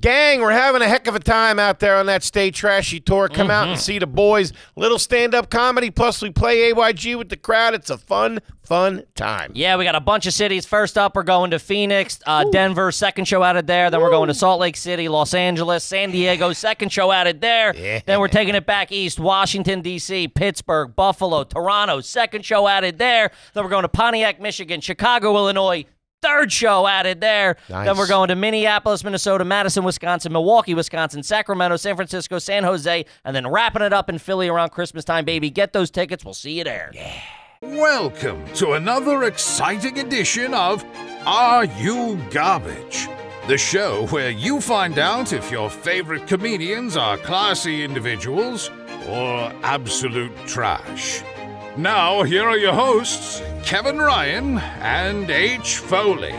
Gang, we're having a heck of a time out there on that Stay Trashy tour. Come out Mm-hmm. and see the boys. Little stand up comedy, plus we play AYG with the crowd. It's a fun, fun time. Yeah, we got a bunch of cities. First up, we're going to Phoenix, uh, Denver, second show added there. Then we're going to Salt Lake City, Los Angeles, San Diego, second show added there. Yeah. Then we're taking it back east, Washington, D.C., Pittsburgh, Buffalo, Toronto, second show added there. Then we're going to Pontiac, Michigan, Chicago, Illinois. Third show added there. Nice. Then we're going to Minneapolis, Minnesota, Madison, Wisconsin, Milwaukee, Wisconsin, Sacramento, San Francisco, San Jose, and then wrapping it up in Philly around Christmas time, baby. Get those tickets. We'll see you there. Welcome to another exciting edition of Are You Garbage? The show where you find out if your favorite comedians are classy individuals or absolute trash. Now, here are your hosts, Kevin Ryan and H. Foley.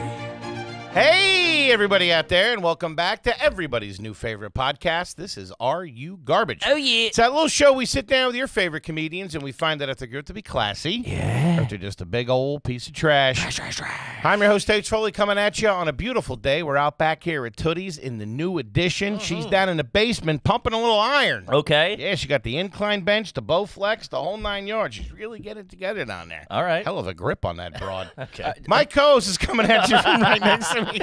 Hey, everybody out there, and welcome back to everybody's new favorite podcast. This is Are You Garbage? Oh, yeah. It's that little show we sit down with your favorite comedians and we find out if they're good to be classy. Yeah. Or if they're just a big old piece of trash. Trash, trash. I'm your host, H. Foley, coming at you on a beautiful day. We're out back here at Tootie's in the new edition. Mm-hmm. She's down in the basement pumping a little iron. Okay. Yeah, she got the incline bench, the Bowflex, the whole nine yards. She's really getting it together down there. All right. Hell of a grip on that broad. Okay. Uh, My co-host is coming at you from right next to me.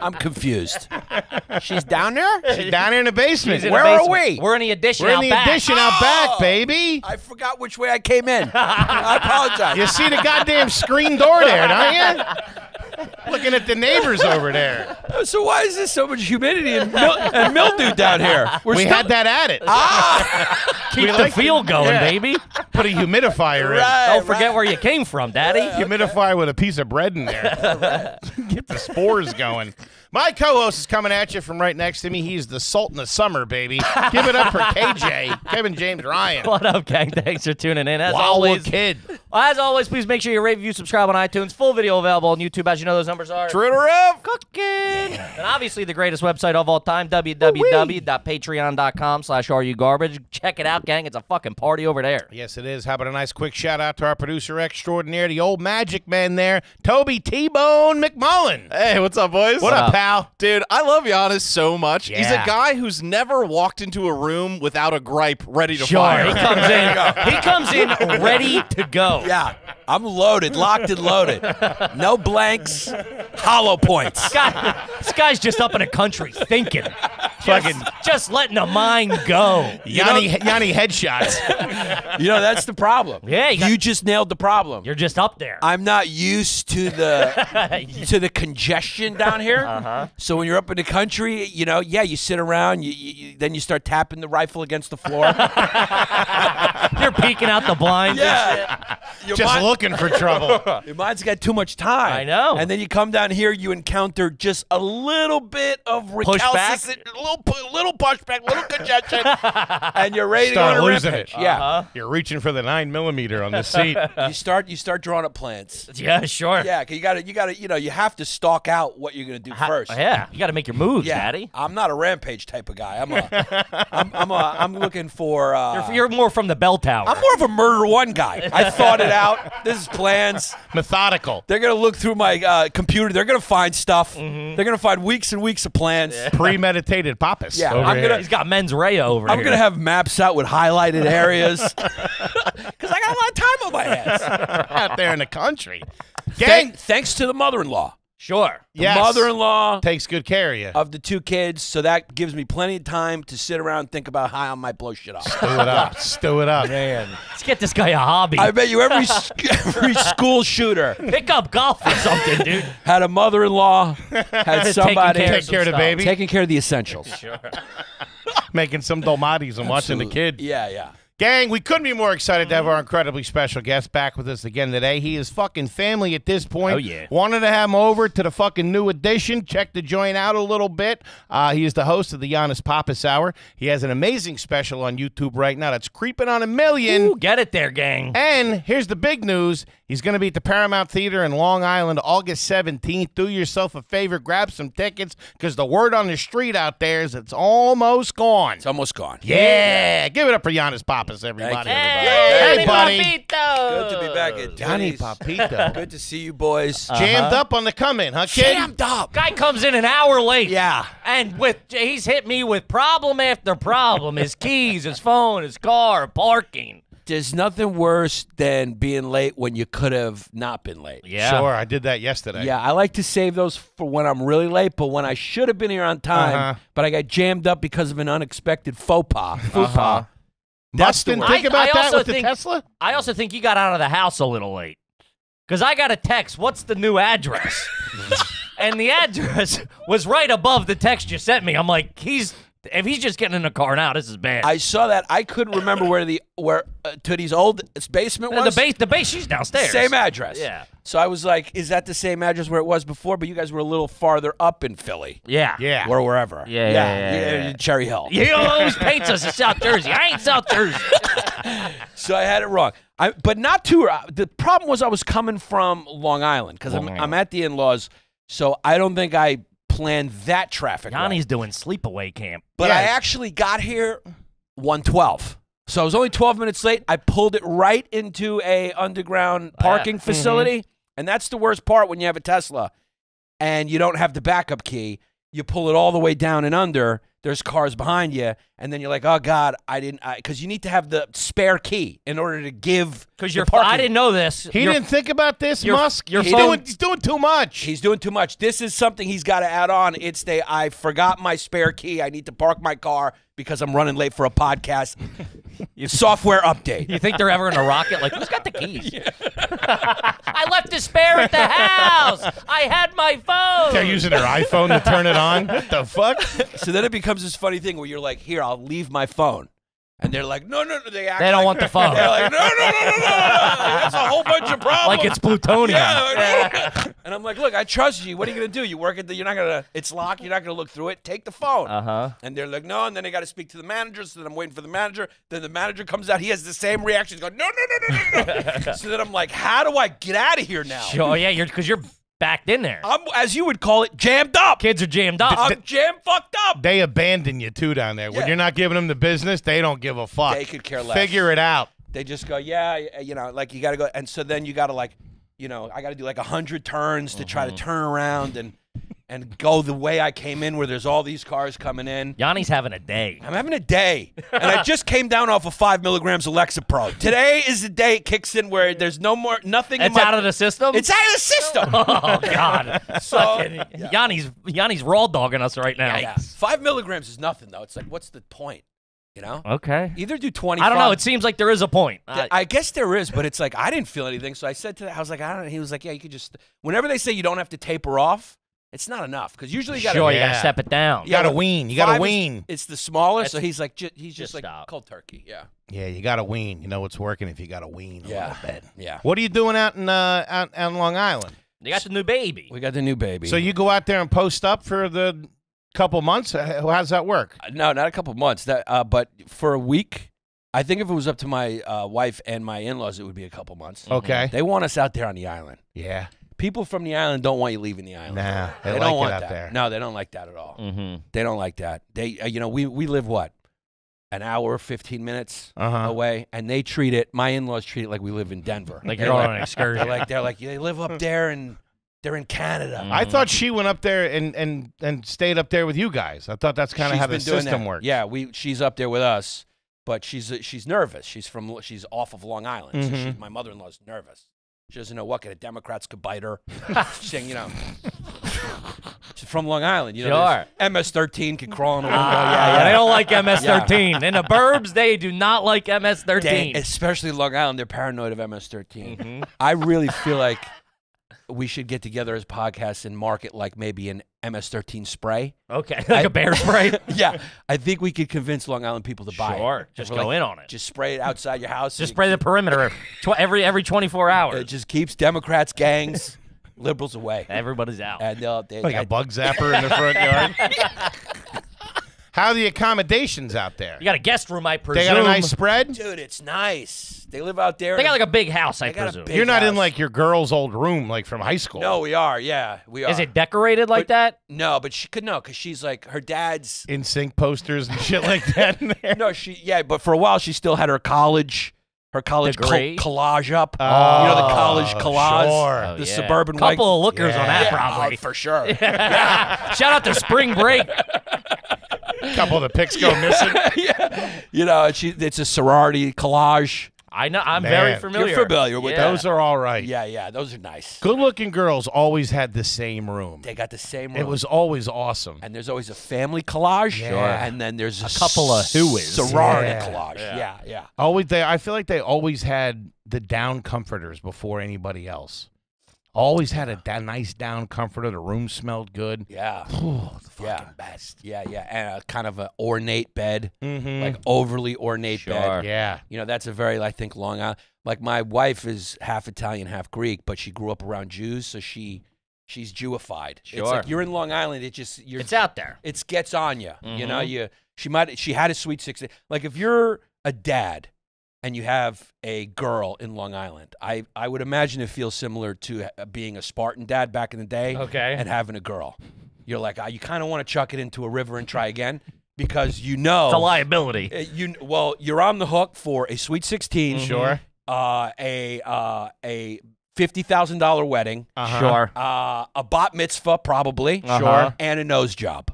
I'm confused. She's down there? She's down here in the basement. He's in Where the are we? We're in the addition We're in out the back. addition out oh! back, Oh. baby. I forgot which way I came in. I apologize. You see the goddamn screen door there, don't you? Looking at the neighbors over there. So why is there so much humidity and, mil- and mildew down here? We're we still- had that at it. Ah! Keep We the like feel going, Yeah. baby. Put a humidifier Right, Don't forget right. where you came from, Daddy. in. Humidifier with a piece of bread in there. Get the spores going. My co-host is coming at you from right next to me. He's the Sultan of Summer, baby. Give it up for KJ, Kevin James Ryan. What up, gang? Thanks for tuning in. As Wow, always, kid. as always, please make sure you rate, review, subscribe on iTunes. Full video available on YouTube. As you know, those numbers are True to rev. cooking. And obviously, the greatest website of all time, www.patreon.com slash are you garbage. Check it out, gang. It's a fucking party over there. Yes, it is. How about a nice quick shout out to our producer extraordinaire, the old magic man there, Toby T Bone McMullen. Hey, what's up, boys? What up, pal? Dude, I love Yannis so much. He's a guy who's never walked into a room without a gripe ready to Sure, fire. he comes in. he comes in ready to go. Yeah, I'm loaded, locked and loaded. No blanks, hollow points. Guy, this guy's just up in the country thinking, fucking, just letting the mind go. Yanni, Yanni headshots. You know, that's the problem. Yeah, you you, got- just nailed the problem. You're just up there. I'm not used to the to the congestion down here. Uh-huh. So when you're up in the country, you know, yeah, you sit around, you, you, you then you start tapping the rifle against the floor. You're peeking out the blinds. and shit. yeah, Just mind- looking for trouble. Your mind's got too much time. I know. And then you come down here, you encounter just a little bit of recalcitrant, a little, pu- little pushback, little congestion, and you're ready Start to go losing rampage. it. Yeah. You're reaching for the nine millimeter on the seat. You start, you start drawing up plans. Yeah, sure. Yeah, 'cause you got to, you got to, you know, you have to stalk out what you're gonna do first. Yeah, you got to make your moves, Yeah, Daddy. I'm not a rampage type of guy. I'm a, I'm, I'm a, I'm looking for. Uh, You're, you're more from the bell tower. I'm more of a murder one guy. I thought it out. This is plans. Methodical. They're gonna look through my uh, computer. They're gonna find stuff. They're gonna find weeks and weeks of plans. Premeditated Pappas. Yeah, over I'm here. gonna- He's got mens rea over I'm here. gonna have maps out with highlighted areas because I got a lot of time on my hands. out there in the country. Gang Thank, thanks to the mother-in-law. Sure. The Yes. mother-in-law takes good care of you. of the two kids, so that gives me plenty of time to sit around and think about how I might blow shit up. Stew it up. Stew it up. Man, Let's get this guy a hobby. I bet you every every school shooter Pick up golf or something, dude. had a mother-in-law, had Taking somebody care Take care of the some baby. taking care of the essentials. Sure. Making some dolmades and watching the kid. Yeah, yeah. Gang, we couldn't be more excited to have our incredibly special guest back with us again today. He is fucking family at this point. Oh, yeah. Wanted to have him over to the fucking new edition. Check the joint out a little bit. Uh, he is the host of the Yannis Pappas Hour. He has an amazing special on YouTube right now that's creeping on a million. Ooh, get it there, gang. And here's the big news. He's going to be at the Paramount Theater in Long Island August 17th. Do yourself a favor, grab some tickets because the word on the street out there is it's almost gone. It's almost gone. Yeah, give it up for Yannis Pappas, everybody. you. Hey, Johnny buddy. Papito. Good to be back at Johnny Tony's. Papito. Good to see you boys. Uh-huh. Jammed up on the come in, huh, kid? Jammed up. Guy comes in an hour late. Yeah. And with he's hit me with problem after problem. His keys, his phone, his car, parking. There's nothing worse than being late when you could have not been late. Yeah. Sure, I did that yesterday. Yeah, I like to save those for when I'm really late, but when I should have been here on time, Uh-huh. but I got jammed up because of an unexpected faux pas. Faux pas. Must the didn't word. think I- about I that also with the Tesla? I also think you got out of the house a little late. Because I got a text, what's the new address? and the address was right above the text you sent me. I'm like, he's if he's just getting in a car now, this is bad. I saw that. I couldn't remember where the where uh, Tootie's old basement was. the base the base she's downstairs. Same address. Yeah. So I was like, is that the same address where it was before? But you guys were a little farther up in Philly. Yeah. Yeah. Or wherever. Yeah, yeah, yeah, yeah. Cherry Hill. He always paints us as South Jersey. I ain't South Jersey. So I had it wrong. I, but not too. uh, The problem was I was coming from Long Island because I'm, I'm at the in-laws. So I don't think I planned that traffic. right. Doing sleepaway camp. But Yeah. I actually got here 112. So I was only 12 minutes late. I pulled it right into a underground parking mm-hmm. facility. And that's the worst part when you have a Tesla and you don't have the backup key. You pull it all the way down and under. There's cars behind you, and then you're like, "Oh God, I didn't," because you need to have the spare key in order to give. Because the you're. parking. I didn't know this. He Your- didn't think about this, your- Musk. your he's, phone- doing, he's doing too much. He's doing too much. This is something he's got to add on. It's the I forgot my spare key. I need to park my car because I'm running late for a podcast. Software update. You think they're ever gonna rock it? Like, who's got the keys? I left the spare at the house. I had my phone. They're using their iPhone to turn it on. What the fuck? So then it becomes this funny thing where you're like, "Here, I'll leave my phone," and they're like, "No, no, no." They act They don't like- want the phone. They're like, "No, no, no, no, no. That's a whole bunch of problems." like it's plutonium. Yeah, and I'm like, look, I trust you. What are you gonna do? You work at the. You're not gonna. It's locked. You're not gonna look through it. Take the phone. Uh huh. And they're like, no. And then they got to speak to the manager. So then I'm waiting for the manager. Then the manager comes out. He has the same reaction. He's going, no, no, no, no, no, no. so then I'm like, how do I get out of here now? Sure. Yeah. You're because you're backed in there. I'm, as you would call it, jammed up. Kids are jammed up. I'm jam fucked up. They abandon you too down there. When Yeah. you're not giving them the business, they don't give a fuck. They could care less. Figure it out. They just go, yeah, you know, like you got to go. And so then you got to like, you know, I got to do like a hundred turns to try to mm-hmm. turn around and and go the way I came in, where there's all these cars coming in. Yanni's having a day. I'm having a day, and I just came down off of five milligrams of Lexapro. Today is the day it kicks in where there's no more nothing. in It's my, out of the system. It's out of the system. oh God. So- Fucking- Yanni's Yanni's raw dogging us right now. yeah, five milligrams is nothing though. It's like, what's the point? You know, Okay. either do twenty. I don't know. It seems like there is a point. Uh, I guess there is, but it's like I didn't feel anything. So I said to, I was like, I don't. know. He was like, Yeah, you could just. Whenever they say you don't have to taper off, it's not enough because usually you got sure, to. you gotta Yeah. step it down. You gotta wean. You gotta Five is- wean. It's the smaller, That's- so he's like, ju- he's just, just like stop. cold turkey. Yeah, Yeah, you gotta wean. You know what's working if you gotta wean a Yeah. little bit. yeah. What are you doing out in uh, out, out in Long Island? They got the new baby. We got the new baby. So you go out there and post up for the couple months. Uh, How does that work? Uh, No, not a couple months. That, uh, but for a week, I think if it was up to my uh, wife and my in-laws, it would be a couple months. Okay. They want us out there on the island. Yeah. People from the island don't want you leaving the island. Nah, they, they like don't it want out that. there. No, they don't like that at all. Mm-hmm. They don't like that. They, uh, you know, we we live what, an hour, fifteen minutes Uh-huh. away, and they treat it. My in-laws treat it like we live in Denver. Like They're you're on like, an excursion. they're like they're like they live up there and they're in Canada. Mm. I thought she went up there and, and, and stayed up there with you guys. I thought that's kind of She's how the been doing system that. works. Yeah, we she's up there with us, but she's uh, she's nervous. She's from she's off of Long Island. So Mhm. she's, my mother-in-law's nervous. She doesn't know what kind of Democrats could bite her. she's saying, you know, she's from Long Island. You know, there's MS-13 could crawl in a window. Ah, yeah, yeah. They don't like MS-13. In the burbs, they do not like MS-13. especially Long Island, they're paranoid of MS-13. Mm-hmm. I really feel like we should get together as podcasts and market like maybe an MS-13 spray. Okay, like a bear spray. yeah, I think we could convince Long Island people to buy it. Sure, just go like, in on it. Just spray it outside your house. Just It- spray the perimeter tw- every every 24 hours. It just keeps Democrats, gangs, liberals away. Everybody's out. And they'll, they, Like I- a bug zapper in the front yard. How are the accommodations out there? You got a guest room, I presume. They got a nice spread. dude, it's nice. They live out there. They got like a big house, I They got a presume. You're not in like your girl's old room, like from high school. no, we are. Yeah, we are. Is it decorated like But- that? No, but she could no, because she's like her dad's. NSYNC posters and shit like that in there. No, she yeah, but for a while she still had her college, her college col- collage up. Oh, you know the college collage, sure. Oh, the yeah. suburban white. Couple of lookers on that, Yeah. probably. Oh, for sure. Shout out to Spring Break. A couple of the pics go missing. yeah, you know, she it's a sorority collage. I know. I'm Man. very familiar. You're familiar with Yeah. Those are all right. Yeah, yeah, those are nice. Good looking girls always had the same room. They got the same. room. It was always awesome. and there's always a family collage. Sure. And then there's a, couple of whoas. sorority Yeah. collage. Yeah, yeah. Always they I feel like they always had the down comforters before anybody else. Always had a da- nice down comforter. The room smelled good. Yeah. Oh, the fucking Yeah. best. Yeah, yeah. And a kind of an ornate bed, Mm-hmm. like overly ornate Sure. bed. yeah. You know, that's a very, I think, Long Island. Like my wife is half Italian, half Greek, but she grew up around Jews, so she she's Jewified. It's Sure. like you're in Long Island. It just you're It's out there. it gets on you. You know, Mhm. you she might she had a sweet sixteen. Like if you're a dad and you have a girl in Long Island, I I would imagine it feels similar to uh, being a Spartan dad back in the day Okay. and having a girl. You're like, ah, you kind of want to chuck it into a river and try again because you know It's a liability. uh, You well, you're on the hook for a sweet 16 Sure. uh, a uh, a fifty thousand dollar wedding, Uh-huh. Sure. uh, a bat mitzvah probably, Uh-huh. and a nose job.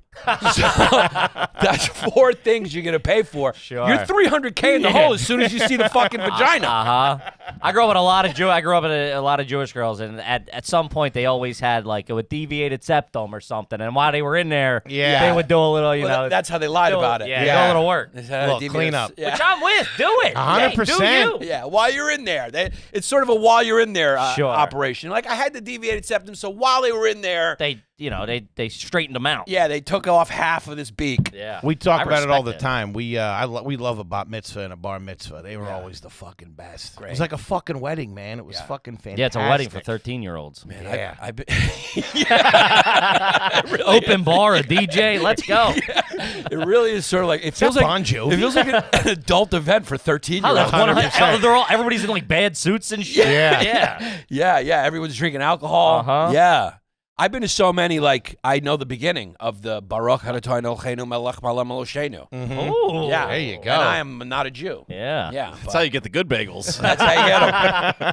So that's four things you're gonna pay for. Sure. You're three hundred k in the hole as soon as you see the fucking vagina. Uh huh. I grew up with a lot of Jew. I grew up with a, a lot of Jewish girls, and at, at some point they always had like a deviated septum or something. And while they were in there, Yeah. they would do a little, you Well, know, that- that's how they lied do about it. Yeah, do a little work. They said, Little "Deviate clean us." up. Yeah. Which I'm with. Do it. Hundred Hey, do percent. you. Yeah, while you're in there, they, it's sort of a while you're in there uh, Sure. operation. Like I had the deviated septum, so while they were in there, They, you know, they they straightened them out. yeah, they took off half of this beak. Yeah. We talk I about it all the respect time. We uh, I lo- we love a bat mitzvah and a bar mitzvah. They were always the fucking best. It was like a fucking wedding, man. It was Yeah. fucking fantastic. Yeah, it's a wedding for 13 year olds. Man, Yeah. I, I be, Open bar, a DJ. Let's go. it really is sort of like it feels like Bon Jovi? it feels like an, an adult event for thirteen year olds. They're all, everybody's in like bad suits and shit. Yeah. Yeah. Yeah, yeah. Everyone's drinking alcohol. Uh-huh. Yeah. I've been to so many, like, I know the beginning of the Baruch Hadatoin Elchenu Melech Malam Eloshenu. Ooh. Yeah. There you go. And I am not a Jew. Yeah. Yeah. That's but how you get the good bagels. that's how you get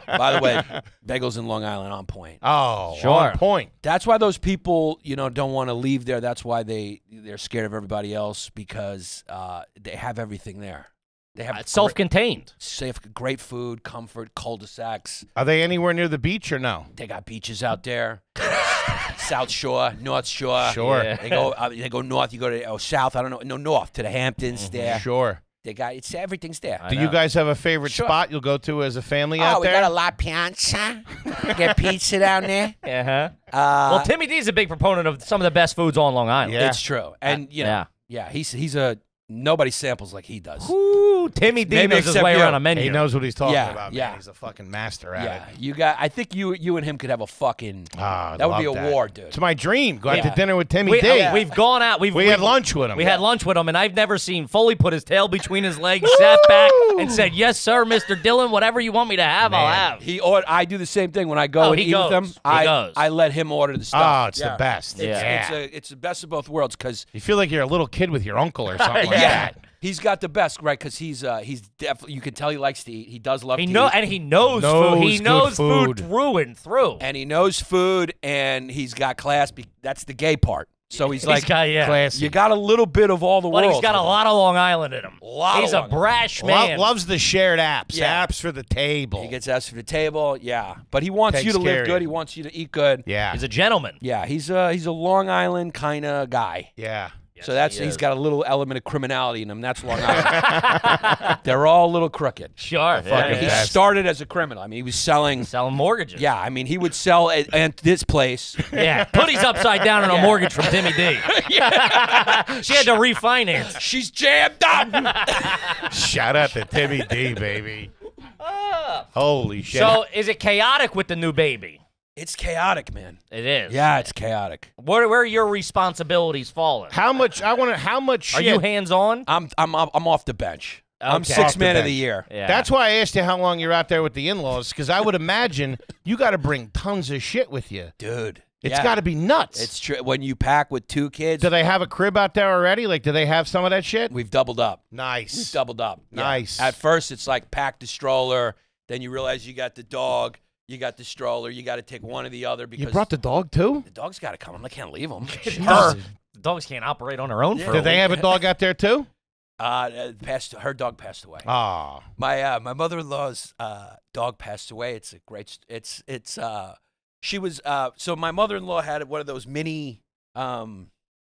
'em. By the way, bagels in Long Island on point. Oh, Sure. on point. That's why those people, you know, don't want to leave there. That's why they they're scared of everybody else because uh, they have everything there. They have It's self contained. safe, great food, comfort, cul-de-sacs. Are they anywhere near the beach or no? They got beaches out there, South Shore, North Shore. Sure. Yeah. They go, uh, they go north. You go to oh, south. I don't know. No, north to the Hamptons. There, Sure. they got it's everything's there. I Do know. you guys have a favorite Sure. spot you'll go to as a family oh, out we there? got a La Piazza. Get pizza down there. Uh-huh. Uh, Well, Timmy D is a big proponent of some of the best foods on Long Island. Yeah. it's true, and you know, yeah. yeah, he's he's a nobody samples like he does. Ooh, Timmy D Maybe knows his except way you. around a menu. he knows what he's talking Yeah, about. yeah. Man. He's a fucking master at Yeah, it. you got. I think you you and him could have a fucking. Ah, I that would be a love that. war, dude. It's my dream. Go out Yeah. to dinner with Timmy We, D. uh, We've gone out. We've we we've- had lunch with him. We had lunch with him, and I've never seen Foley put his tail between his legs, sat back, and said, "Yes, sir, Mister Dillon. Whatever you want me to have, I'll have." He or I do the same thing when I go Oh, and he eat with him. He I goes. I let him order the stuff. Oh, it's Yeah. the best. It's, Yeah. it's a it's the best of both worlds because you feel like you're a little kid with your uncle or something like yeah, that. he's got the best right because he's uh he's definitely you can tell he likes to eat. He does love He to know, eat. and he knows, Knows food. He knows food. food. through and through. and he knows food and he's got class. Be- that's the gay part. So he's, He's like, got yeah. Classy. you got a little bit of all the But world. he's got a lot of Long Island in him. Lot he's of a Long brash Lo- man. loves the shared apps. Yeah. Apps for the table. He gets asked for the table, yeah. But he wants you to live good. He wants you to eat good. yeah. He's a gentleman. Yeah, he's a he's a Long Island kind of guy. yeah. So that's he he's is. got a little element of criminality in him. That's Long Island. They're all a little crooked. Sure. fucking He yeah. best. started as a criminal. I mean, he was selling. Selling mortgages. Yeah, I mean, he would sell at, at this place. Yeah. Putty's upside down on a mortgage from Timmy D. she had to refinance. She's jammed up. Shout out to Timmy D, baby. Ah. Holy shit. So is it chaotic with the new baby? It's chaotic, man. It is. Yeah, it's chaotic. Where where are your responsibilities falling? how much? I want to. How much? Are Shit, you hands on? I'm I'm I'm off the bench. I'm Okay. six Off the man of bench. the year. Yeah. That's why I asked you how long you're out there with the in-laws, because I would imagine you got to bring tons of shit with you. Dude. It's yeah. got to be nuts. It's true. When you pack with two kids, do they have a crib out there already? Like, do they have some of that shit? we've doubled up. We've Nice. doubled up. Yeah. Nice. At first, it's like pack the stroller. Then you realize you got the dog, you got the stroller. You got to take one or the other because You brought the dog too? the dog's got to come. I can't leave him. Her. The dogs can't operate on their own for a Do they have a dog out there too? Uh, uh, passed. Her dog passed away. Ah, My uh, my mother in law's uh, dog passed away. It's a great. st- It's it's. Uh, she was. Uh, so my mother in law had one of those mini. Um,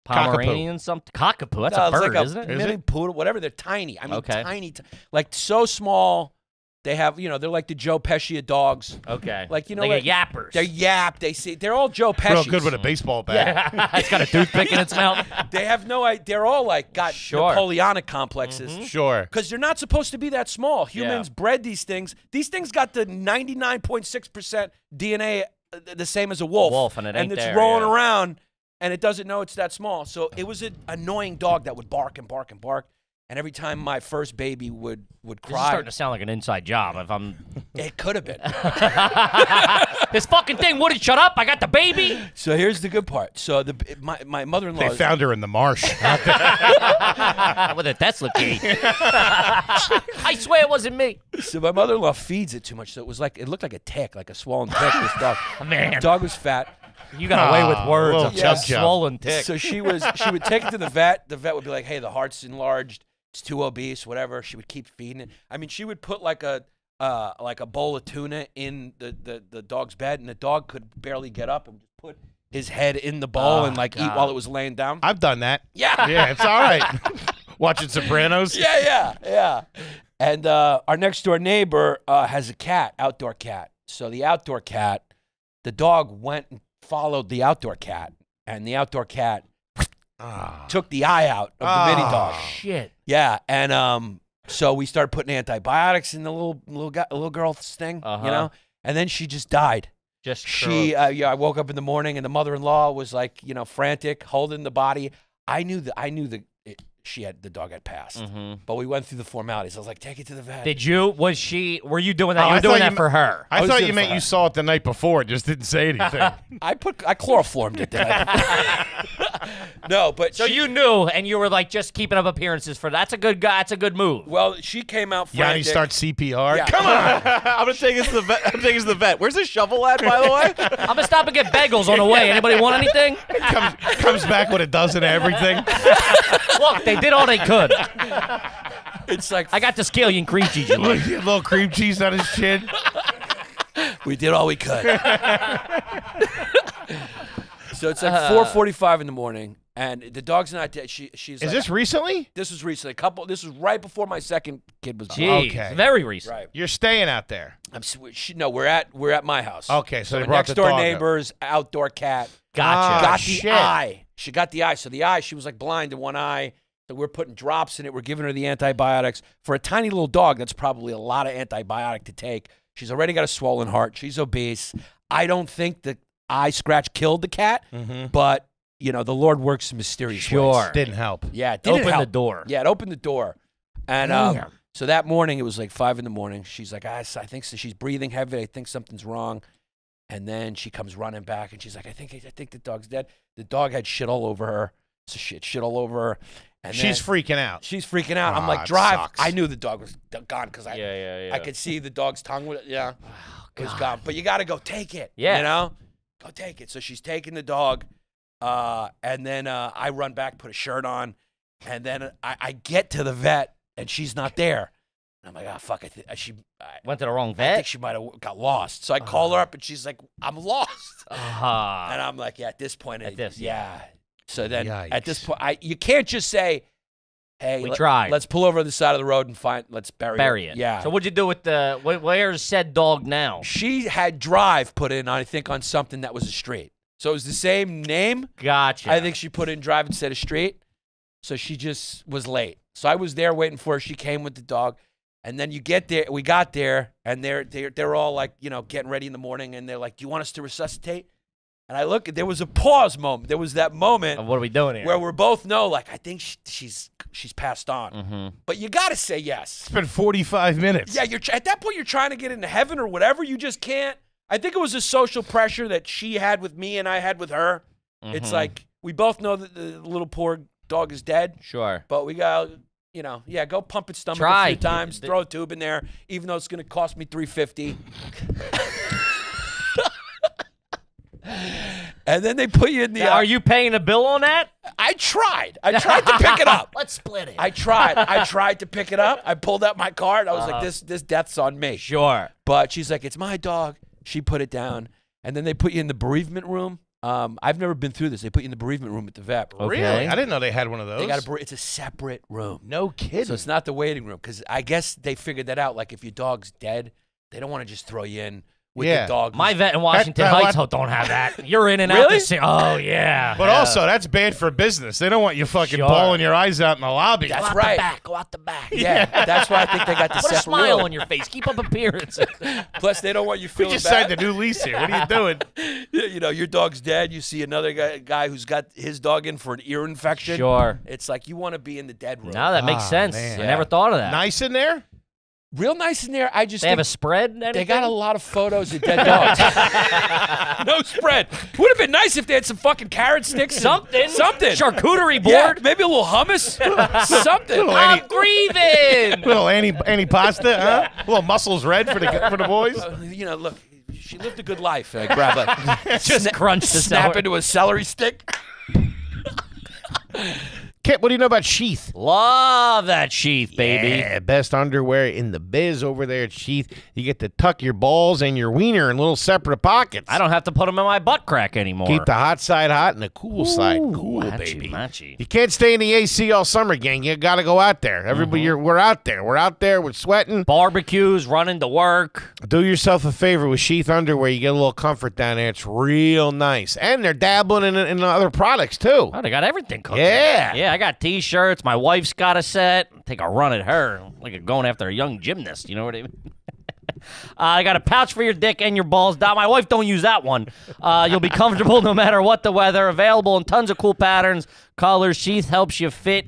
Pomeranian something? Cockapoo. That's no, a it's bird, like a isn't it? Is Mini it? poodle, whatever. They're tiny. I mean, Okay. tiny, t- like so small. They have, you know, they're like the Joe Pesci of dogs. Okay. Like, you know they what? get yappers. They're yap. They see. They're all Joe Pesci. real good with a baseball bat. yeah. it's got a toothpick in its mouth. They have no idea. They're all like got Sure. Napoleonic complexes. Sure. Because they're not supposed to be that small. Humans bred these things. These things got the 99.6% DNA uh, the same as a wolf. A wolf, and it ain't it's there, rolling yeah. around, and it doesn't know it's that small. So it was an annoying dog that would bark and bark and bark. And every time my first baby would would This is cry, starting to sound like an inside job. If I'm it could have been. this fucking thing wouldn't shut up. I got the baby. so here's the good part. So the my my mother in law. They found her in the marsh. with a Tesla key. I swear it wasn't me. So my mother-in-law feeds it too much. So it was like it looked like a tick, like a swollen tick. This dog, Man. dog was fat. You got away with Ah, words. little of chub just chub. swollen tick. So she was she would take it to the vet. The vet would be like, "Hey, the heart's enlarged. It's too obese, whatever." She would keep feeding it. I mean, she would put like a uh, like a bowl of tuna in the, the the dog's bed, and the dog could barely get up and just put his head in the bowl Oh, and like eat while it was laying down. I've done that. yeah, Yeah, it's all right. Watching Sopranos. yeah, yeah, yeah. And uh, our next door neighbor uh, has a cat, outdoor cat. So the outdoor cat, the dog went and followed the outdoor cat, and the outdoor cat Ah. took the eye out of the mini Ah. dog. Shit. Yeah, and um, so we started putting antibiotics in the little little guy, little girl's thing, Uh-huh. you know, and then she just died. Just She, uh, yeah, I woke up in the morning and the mother-in-law was like, you know, frantic, holding the body. I knew that I knew that it, she had the dog had passed, Mhm. but we went through the formalities. I was like, take it to the vet. Did you? Was she? Were you doing that? Oh, you I were doing that you for her. I I thought you meant you saw it the night before, It just didn't say anything. I put I chloroformed it. Did no, but So she, you knew, and you were like just keeping up appearances for. That's a good guy. That's a good move. well, she came out. Yanni frantic. starts CPR. Yeah. Come on. I'm gonna take us to the vet. I'm taking us to the vet. Where's the shovel at, by the way? I'm gonna stop and get bagels on the way. Anybody want anything? comes, comes back with a dozen of everything. Look, they did all they could. It's like I got the scallion cream cheese. you like. Look, a little cream cheese on his chin. We did all we could. so it's like 4:45 in the morning, and the dog's not dead. She she's Is like, this recently? This was recently. A couple. This was right before my second kid was born. Jeez, Okay. very recent. Right. You're staying out there. I'm, s- she, no, we're at we're at my house. Okay, so they the brought next the door dog up. neighbor's outdoor cat Gotcha. Ah, got shit. the eye. She got the eye. So the eye, she was like blind in one eye. So we're putting drops in it. We're giving her the antibiotics. For a tiny little dog, that's probably a lot of antibiotic to take. She's already got a swollen heart. She's obese. I don't think the eye scratch killed the cat, Mhm. but you know the Lord works in mysterious Sure. ways. Didn't help. Yeah, it didn't Open the door. Yeah, it opened the door, and um, so that morning it was like five in the morning. She's like, I, I think so. She's breathing heavy. I think something's wrong. And then she comes running back, and she's like, I think I think the dog's dead. The dog had shit all over her. So shit, shit all over her. And She's then freaking out. she's freaking out. I'm Ah, like, it drive. sucks. I knew the dog was d- gone because I Yeah, yeah, yeah. I could see the dog's tongue. With it. Yeah, it was gone. But you got to go take it. Yeah. you know, go take it. So she's taking the dog, uh, and then uh, I run back, put a shirt on, and then I, I get to the vet, and she's not there. And I'm like, oh fuck, I think she. I, Went to the wrong vet. I think vet. she might have got lost. So I call her up, and she's like, I'm lost. Uh, And I'm like, yeah, at this point, At it- this, yeah. So then at this point, I you can't just say, hey, We let- tried. Let's pull over to the side of the road and find. Let's bury, bury it. Yeah. So what'd you do with the? Wh- where's said dog now? she had drive put in, I think, on something that was a street. So it was the same name. Gotcha. I think she put in drive instead of street. So she just was late. So I was there waiting for her. She came with the dog. And then you get there, we got there, and they're they're they're all like, you know, getting ready in the morning, and they're like, "Do you want us to resuscitate?" And I look, there was a pause moment. There was that moment What are we doing here? where we're both know, like, I think sh- she's she's passed on. Mm-hmm. But you got to say yes. It's been 45 minutes. Yeah, you're at that point you're trying to get into heaven or whatever. You just can't. I think it was a social pressure that she had with me and I had with her. It's Mhm. like we both know that the little poor dog is dead, sure. but we got you know, yeah, go pump its stomach Try. a few times, The- throw a tube in there, even though it's going to cost me three fifty. and then they put you in the. Now, uh, are you paying a bill on that? I tried. I tried to pick it up. Let's split it. I tried. I tried to pick it up. I pulled out my card. I was like, Uh-huh. "This, this death's on me." sure. But she's like, "It's my dog." She put it down, and then they put you in the bereavement room. Um, I've never been through this. They put you in the bereavement room at the vet. Okay. Really? I didn't know they had one of those. They got a. bere- It's a separate room, no kidding. so it's not the waiting room. Because I guess they figured that out. Like, if your dog's dead, they don't want to just throw you in with Yeah. the dog. My vet in Washington that Heights what- don't have that. You're in and out Really? the same. Oh yeah. but Yeah. also, that's bad for business. They don't want you fucking Sure. bawling your eyes out in the lobby. That's go out right. The back. Go out the back. yeah, that's why I think they got the Put a separate smile room. on your face. Keep up appearances. Plus, they don't want you feeling. we feeling just bad. signed a new lease here. What are you doing? you know, your dog's dead. You see another guy, guy who's got his dog in for an ear infection. Sure. It's like you want to be in the dead room. No, that makes Ah, sense. man. I never thought of that. nice in there? Real nice in there. I just They have a think spread. they got a lot of photos of dead dogs. no spread. Would have been nice if they had some fucking carrot sticks. something. Something. Charcuterie Yeah, board. maybe a little hummus. something. Little I'm Annie, grieving. little Annie, Annie pasta, huh? little mussels red for the for the boys. Uh, you know, look, she lived a good life. Uh, grab a Just crunch the snap celery. into a celery stick. Kit, what do you know about Sheath? Love that sheath, baby. Yeah, best underwear in the biz over there at Sheath. You get to tuck your balls and your wiener in little separate pockets. I don't have to put them in my butt crack anymore. keep the hot side hot and the cool side cool, baby. You can't stay in the AC all summer, gang. You got to go out there. Everybody, Mm-hmm. you're, we're out there. We're out there. We're sweating. Barbecues, running to work. Do yourself a favor with Sheath underwear. You get a little comfort down there. It's real nice, and they're dabbling in, in other products too. Oh, they got everything cooked. Yeah. Yeah, I got t-shirts. My wife's got a set. Take a run at her, like going after a young gymnast. You know what I mean? uh, I got a pouch for your dick and your balls. Dot. My wife don't use that one. Uh, you'll be comfortable no matter what the weather. Available in tons of cool patterns, colors. Sheath helps you fit.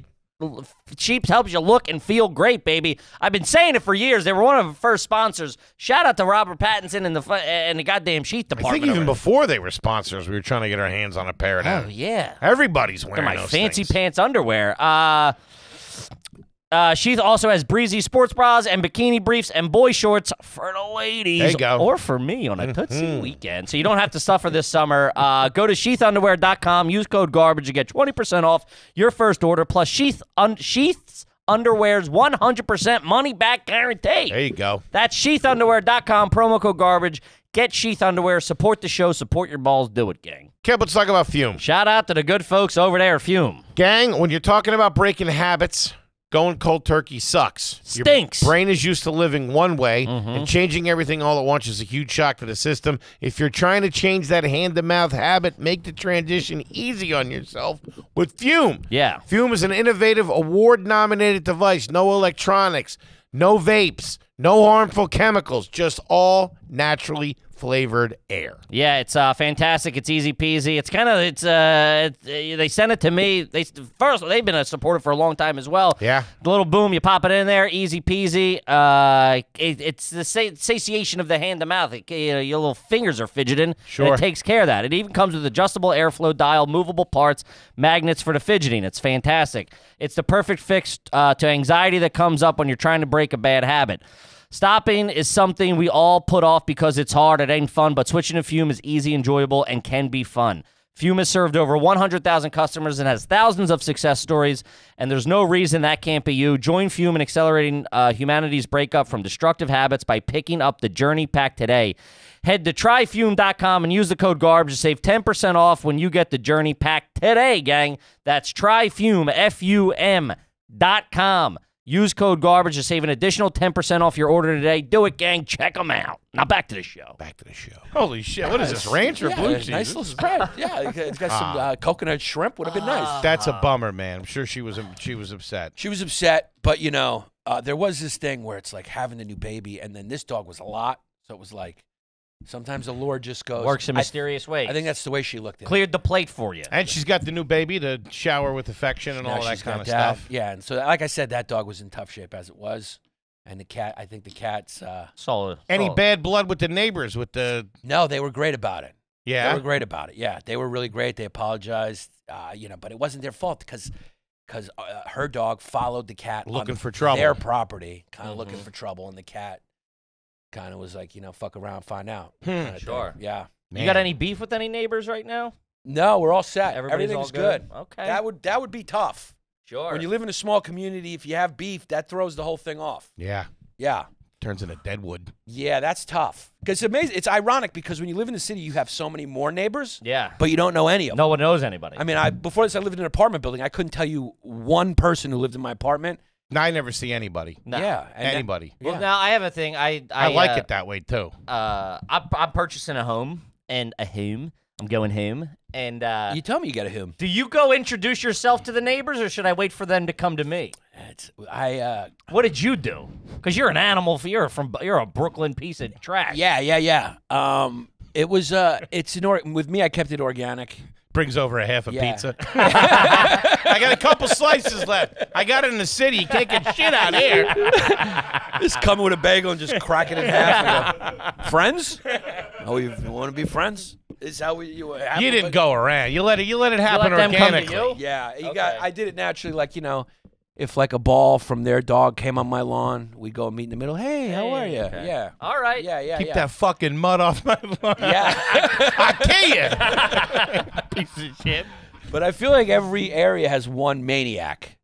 Sheath helps you look and feel great, baby. I've been saying it for years. They were one of the first sponsors. Shout out to Robert Pattinson and the and the goddamn sheath I think even before they were sponsors, we were trying to get our hands on a pair of them. Oh yeah. Everybody's They're wearing my those fancy things. pants underwear. Uh, uh, Sheath also has breezy sports bras and bikini briefs and boy shorts for the ladies. There you go. Or for me on a Tootsie weekend. So you don't have to suffer this summer. Uh, go to sheathunderwear.com. Use code GARBAGE to get 20% off your first order. Plus Sheath un- Sheath's Underwear's 100% money back guarantee. There you go. That's sheathunderwear.com. Promo code GARBAGE. Get Sheath Underwear. Support the show. Support your balls. Do it, gang. Kev, let's talk about Fum. Shout out to the good folks over there at Fum. Gang, when you're talking about breaking habits, going cold turkey sucks. Your Stinks. brain is used to living one way, Mm-hmm. and changing everything all at once is a huge shock to the system. If you're trying to change that hand to mouth habit, make the transition easy on yourself with Fum. Yeah. Fume is an innovative, award nominated device. No electronics, no vapes, no harmful chemicals, just all naturally flavored air. Yeah, it's uh, fantastic. It's easy peasy. It's kind of it's uh, it, they sent it to me. They first they've been a supporter for a long time as well. Yeah. the little boom, you pop it in there, easy peasy. Uh, it, it's the sa- satiation of the hand to mouth. It, you know, your little fingers are fidgeting. and Sure. it takes care of that. It even comes with adjustable airflow dial, movable parts, magnets for the fidgeting. It's fantastic. It's the perfect fix uh, to anxiety that comes up when you're trying to break a bad habit. Stopping is something we all put off because it's hard, it ain't fun, but switching to Fum is easy, enjoyable, and can be fun. Fum has served over 100,000 customers and has thousands of success stories, and there's no reason that can't be you. Join Fum in accelerating uh, humanity's breakup from destructive habits by picking up the Journey Pack today. Head to tryfum.com and use the code GARBAGE to save 10% off when you get the Journey Pack today, gang. That's tryfum, F-U-M dot com. Use code GARBAGE to save an additional 10% off your order today. Do it, gang. Check them out. Now back to the show. Back to the show. Holy shit! What is this, ranch or Yeah, blue a cheese? Nice little spread. Yeah, it's got some uh, coconut shrimp. Would have been nice. That's a bummer, man. I'm sure she was she was upset. She was upset, but you know, uh, there was this thing where it's like having the new baby, and then this dog was a lot, so it was like Sometimes the Lord just goes. Works in I- mysterious ways. I, think that's the way she looked at it. cleared the plate for you. And she's got the new baby to shower with affection and Now all that she's kind got of that. stuff. Yeah, and so like I said, that dog was in tough shape as it was, and the cat. I think the cats. Uh, Solid. Any solid. bad blood with the neighbors with the no, they were great about it. Yeah. They yeah. were great about it. Yeah, they were really great. They apologized. Uh, you know, but it wasn't their fault because because uh, her dog followed the cat Looking on for trouble. their property, kind of looking Mhm. for trouble, and the cat kind of was like, you know, fuck around, find out. Hmm. kinda thing. Sure. Yeah. You got Man. any beef with any neighbors right now? No, we're all set. Everybody's Everything's all good? good. Okay. That would that would be tough. Sure. When you live in a small community, if you have beef, that throws the whole thing off. Yeah. Yeah. Turns into deadwood. Yeah, that's tough. Because it's amazing. It's ironic because when you live in the city, you have so many more neighbors, yeah. but you don't know any of them. No one knows anybody. I mean, I before this, I lived in an apartment building. I couldn't tell you one person who lived in my apartment. No, I never see anybody. No. Yeah, and that- Anybody. Well, yeah. now I have a thing. I I, I, like uh, it that way too. Uh, I'm, I'm purchasing a home and a home. I'm going home. And uh, you tell me you got a whom. do you go introduce yourself to the neighbors, or should I wait for them to come to me? It's, I uh, What did you do? Because you're an animal. You're from. You're a Brooklyn piece of trash. yeah, yeah, yeah. Um, it was uh, it's an or- with me. I kept it organic. Brings over a half a Yeah. pizza. I got a couple slices left. I got it in the city. You can't get shit out here. Just come with a bagel and just crack it in half. And go, friends? Oh, you, want to be friends? Is how we you. have You didn't go around. You let it. You let it happen let them come to organically. you? Yeah, you got. Okay. I did it naturally. Like you know, if like a ball from their dog came on my lawn, we go meet in the middle. Hey, how are you? okay. Yeah. All right. Yeah, yeah, Keep yeah. that fucking mud off my lawn. yeah. I kill you. Piece of shit. but I feel like every area has one maniac.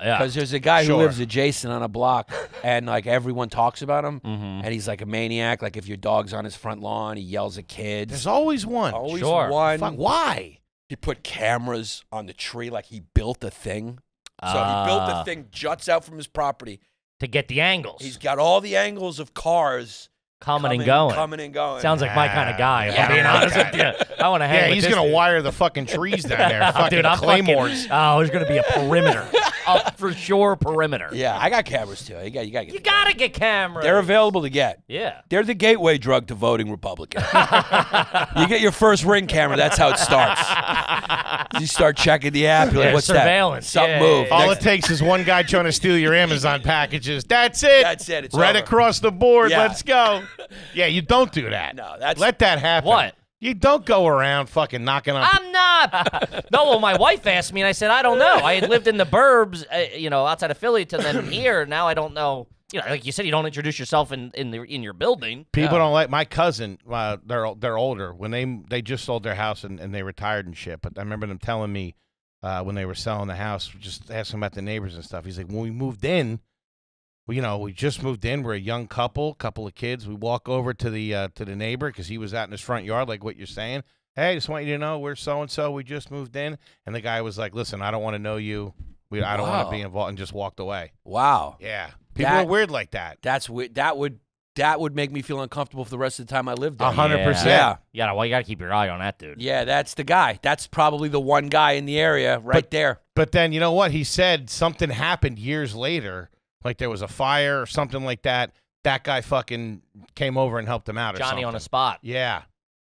Yeah. Because there's a guy Sure. who lives adjacent on a block, and like everyone talks about him, Mhm. and he's like a maniac. Like if your dog's on his front lawn, he yells at kids. There's always one. always Sure. one. Fuck, why? He put cameras on the tree, like he built a thing. So he built the uh, thing, juts out from his property. to get the angles. He's got all the angles of cars coming, and going. coming and going. Sounds like my kind of guy. If Yeah, I'm being honest like with you. I want to hang Yeah, with he's gonna wire the fucking trees down there. Fucking dude, I'm claymores. Fucking, oh, there's gonna be a perimeter. oh, for sure, perimeter. yeah, I got cameras too. You got, you got to get. You gotta get cameras. They're available to get. Yeah. They're the gateway drug to voting Republican. you get your first ring camera. That's how it starts. You start checking the app. You're like, Yeah, what's surveillance. that? Something Yeah, moved. yeah, All Next- it takes is one guy trying to steal your Amazon packages. That's it. That's it. It's right over. across the board. Yeah. Let's go. Yeah, you don't do that. No, that's Let that happen. What? You don't go around fucking knocking on. I'm not. no, well, my wife asked me, and I said, I don't know. I had lived in the burbs, uh, you know, outside of Philly, to then here. Now I don't know. You know, like you said, you don't introduce yourself in in the in your building. People don't like my cousin. Uh, they're they're older. When they they just sold their house and, and they retired and shit. But I remember them telling me uh, when they were selling the house, just asking about the neighbors and stuff. He's like, when we moved in, you know, we just moved in. We're a young couple, couple of kids. We walk over to the uh, to the neighbor because he was out in his front yard, like what you're saying. Hey, just want you to know we're so and so. We just moved in, and the guy was like, "Listen, I don't want to know you. We, I don't want to be involved," and just walked away. wow. Yeah, people That- are weird like that. That's weird. That would that would make me feel uncomfortable for the rest of the time I lived there. A hundred Yeah. percent. Yeah. You gotta, well, you gotta keep your eye on that dude. Yeah, that's the guy. That's probably the one guy in the area right But- there. But then you know what? He said something happened years later, like there was a fire or something like that. That guy fucking came over and helped him out. Or Johnny on the spot. Yeah,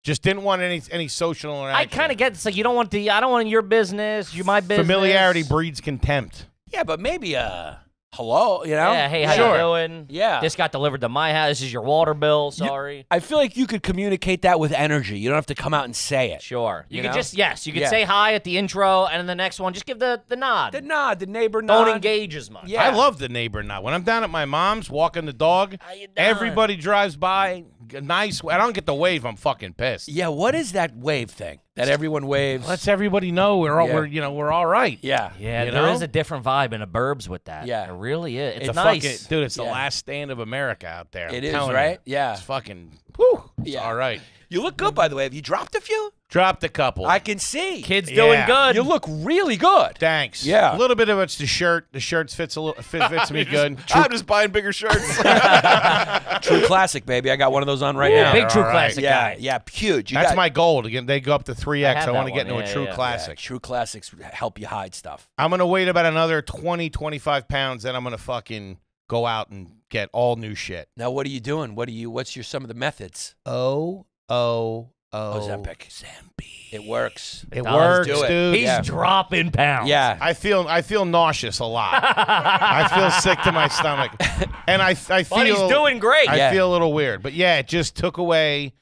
just didn't want any any social interaction. I kind of get it's like you don't want the I don't want your business, you my business. familiarity breeds contempt. Yeah, but maybe uh hello, you know? Yeah, hey, how Sure. you doing? Yeah. This got delivered to my house. This is your water bill. Sorry. I feel like you could communicate that with energy. You don't have to come out and say it. Sure. You, You could know? just yes, you could Yeah. say hi at the intro, and then the next one, just give the the nod. The nod, the neighbor nod. don't engage as much. Yeah. I love the neighbor now. When I'm down at my mom's walking the dog, How you doing? everybody drives by. g- Nice. I don't get the wave. I'm fucking pissed. Yeah, what is that wave thing that everyone waves? Let's everybody know we're all Yeah. we're you know we're all right. yeah. Yeah, You there is know? a different vibe in the burbs with that. Yeah. it really is. It's, It's, a nice. fucking dude. It's the Yeah. last stand of America out there. It I'm is, telling you. right? Yeah. It's fucking. Whew, it's Yeah. all right. You look good, by the way. Have you dropped a few? Dropped a couple. I can see. Kids doing Yeah. good. You look really good. Thanks. Yeah. A little bit of it's the shirt. The shirts fits a little fit, fits me good. I'm just buying bigger shirts. True classic, baby. I got one of those on right yeah, now. big true all right. classic yeah, guy. yeah, huge. You That's got, my goal. Again, they go up to three I X. have I want that to get one. into Yeah, a true yeah. yeah, classic. true classics help you hide stuff. I'm gonna wait about another 20, 25 pounds. Then I'm gonna fucking go out and get all new shit. Now, what are you doing? What are you? What's your some of the methods? O O O Ozempic. It works. It does. works, Do it. dude. He's Yeah. dropping pounds. Yeah. I feel I feel nauseous a lot. I feel sick to my stomach, and I I feel But he's doing great. I Yeah. feel a little weird, but yeah, it just took away.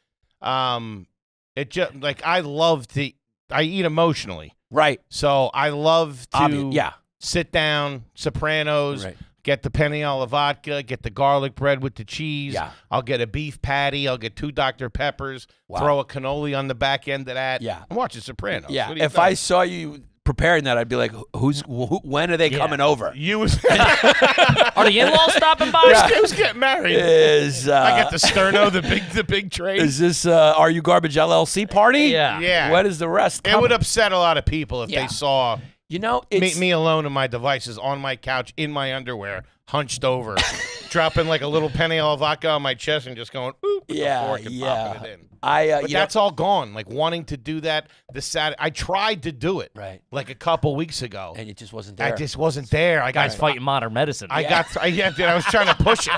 Um, it just like I love to. I eat emotionally, Right. so I love to Obvi- yeah. sit down, Sopranos, Right. Get the penne vodka, get the garlic bread with the cheese. Yeah. I'll get a beef patty. I'll get two Dr Peppers. Wow. Throw a cannoli on the back end of that. Yeah. I'm watching Sopranos. Yeah. What do you If think? I saw you preparing that, I'd be like, "Who's? Who, when are they Yeah. coming over?" you was, Are the in-laws stopping by? I was getting married. Is uh, I got the sterno, the big, the big tray. is this uh, Are You Garbage LLC party? Yeah. yeah. When is the rest? It coming? would upset a lot of people if Yeah. they saw You know, me, it's me alone and my devices on my couch in my underwear, hunched over, dropping like a little penny of vodka on my chest and just going, oop, with Yeah, the fork and yeah. popping it in. I. Uh, But you know- that's all gone. Like wanting to do that the Saturday. I tried to do it right, like a couple weeks ago. and it just wasn't there. I just wasn't there. I got Guys fighting modern medicine. I got. I, yeah, dude, I was trying to push it.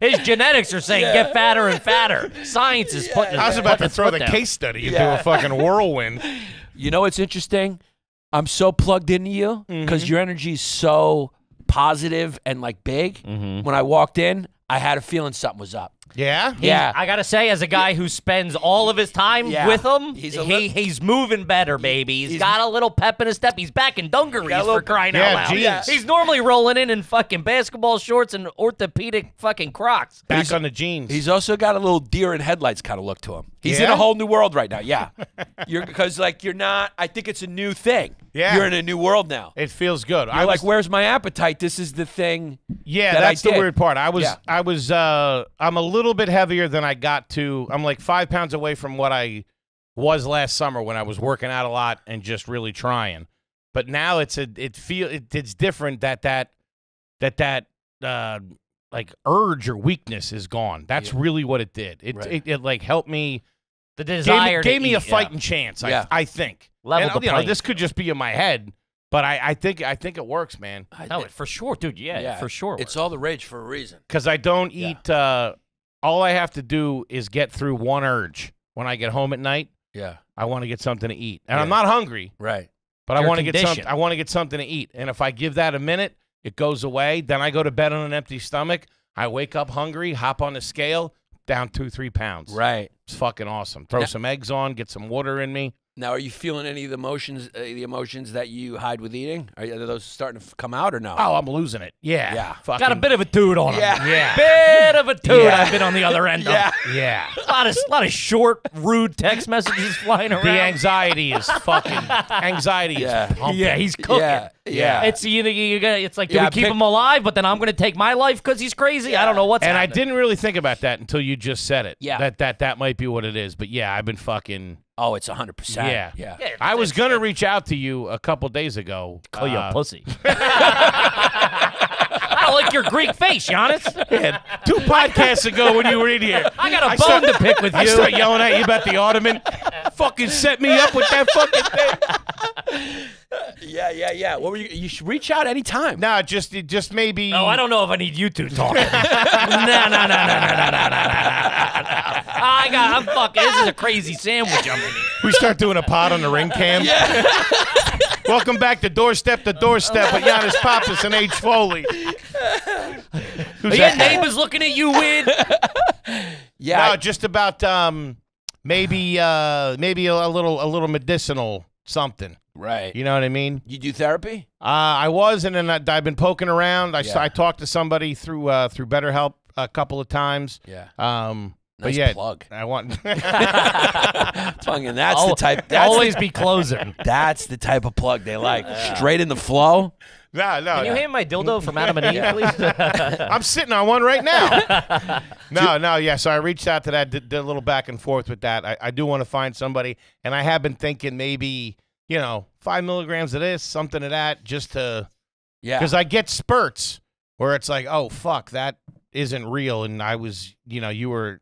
His genetics are saying get fatter and fatter. Science is putting. I was about to throw the down. case study into Yeah. a fucking whirlwind. You know what's interesting? I'm so plugged into you because mm-hmm. your energy is so positive and like big. Mm-hmm. When I walked in, I had a feeling something was up. Yeah. He's- Yeah. I gotta say, as a guy who spends all of his time Yeah. with him, He's a he, he's moving better, baby. he's- he's got a little pep in his step. He's back in dungarees little- for crying Yeah, out loud. jeans. He's normally rolling in in fucking basketball shorts and orthopedic fucking Crocs. Back on the jeans. He's also got a little deer in headlights kind of look to him. He's in a whole new world right now. Yeah, you're because like you're not. I think it's a new thing. Yeah. you're in a new world now. it feels good. You're I like, where's my appetite? This is the thing. Yeah, that I that's the weird part. I was Yeah. I was uh I'm a little bit heavier than I got to. I'm like 5 pounds away from what I was last summer when I was working out a lot and just really trying. But now it's a it feel it, it's different that that that that uh like urge or weakness is gone. That's Yeah. really what it did. It, Right. it it like helped me The gave me, desire gave to me a eat, yeah. fighting chance. I Yeah. I think. Level and, the you know, this could just be in my head, but I I think I think it works, man. No, it- for sure, dude. Yeah, for sure. It's all the rage for a reason. because I don't Yeah. eat. Uh, all I have to do is get through one urge. When I get home at night, Yeah, I want to get something to eat, and I'm not hungry, right. but I want to get something. I want to get something to eat, and if I give that a minute, it goes away. Then I go to bed on an empty stomach. I wake up hungry, hop on the scale, down two, three pounds. Right. It's fucking awesome. Throw Now- some eggs on, get some water in me. Now, are you feeling any of the emotions? Uh, the emotions that you hide with eating? Are, are those starting to come out or no? Oh, I'm losing it. Yeah. Yeah. Fucking, Got a bit of a dude on him. Yeah. Yeah. Bit of a dude. Yeah. I've been on the other end yeah. of. Yeah. A lot of, lot of short, rude text messages flying around. The anxiety is fucking. Anxiety Yeah. is pumping. Yeah, he's cooking. Yeah. Yeah. It's you know you got it's like do Yeah, we keep pick- him alive? But then I'm gonna take my life because he's crazy. I don't know what's and I didn't really think about that until you just said it. Yeah. That that that might be what it is. But yeah, I've been fucking. Oh, it's hundred percent. Yeah. Yeah. Yeah, I was gonna reach out to you a couple days ago. call you a uh, pussy. I like your Greek face, Yannis. yeah, two podcasts ago when you were in here. I got a I bone start- to pick with you. I start yelling at you about the ottoman. fucking set me up with that fucking thing. Yeah. Yeah. Yeah. What were you? You should reach out anytime. No, just it just maybe. No, I don't know if I need you two talking. no, no, no, no, no, no, no, no, no, no. I got. I'm fucking. This is a crazy sandwich. I'm eating. We start doing a pod on the ring cam. Welcome back to doorstep to doorstep with Yannis Pappas and H Foley. Who's Are your that? neighbors looking at you weird? Yeah. No, just about um maybe uh maybe a, a little a little medicinal something. right. You know what I mean? You do therapy? Uh, I was, and then I, I've been poking around. I, s- Yeah. I talked to somebody through uh, through BetterHelp a couple of times. Yeah. Um, but Nice yeah, plug. I want. Fucking, that's the type. That's always the, be closing. That's the type of plug they like. Straight in the flow. no, no, Can you no. hand my dildo from Adam and Eve, please? I'm sitting on one right now. no, no, yeah. So I reached out to that, did, did a little back and forth with that. I, I do want to find somebody, and I have been thinking maybe you know five milligrams of this, something of that, just to Yeah. because I get spurts where it's like, oh fuck, that isn't real, and I was, you know, you were.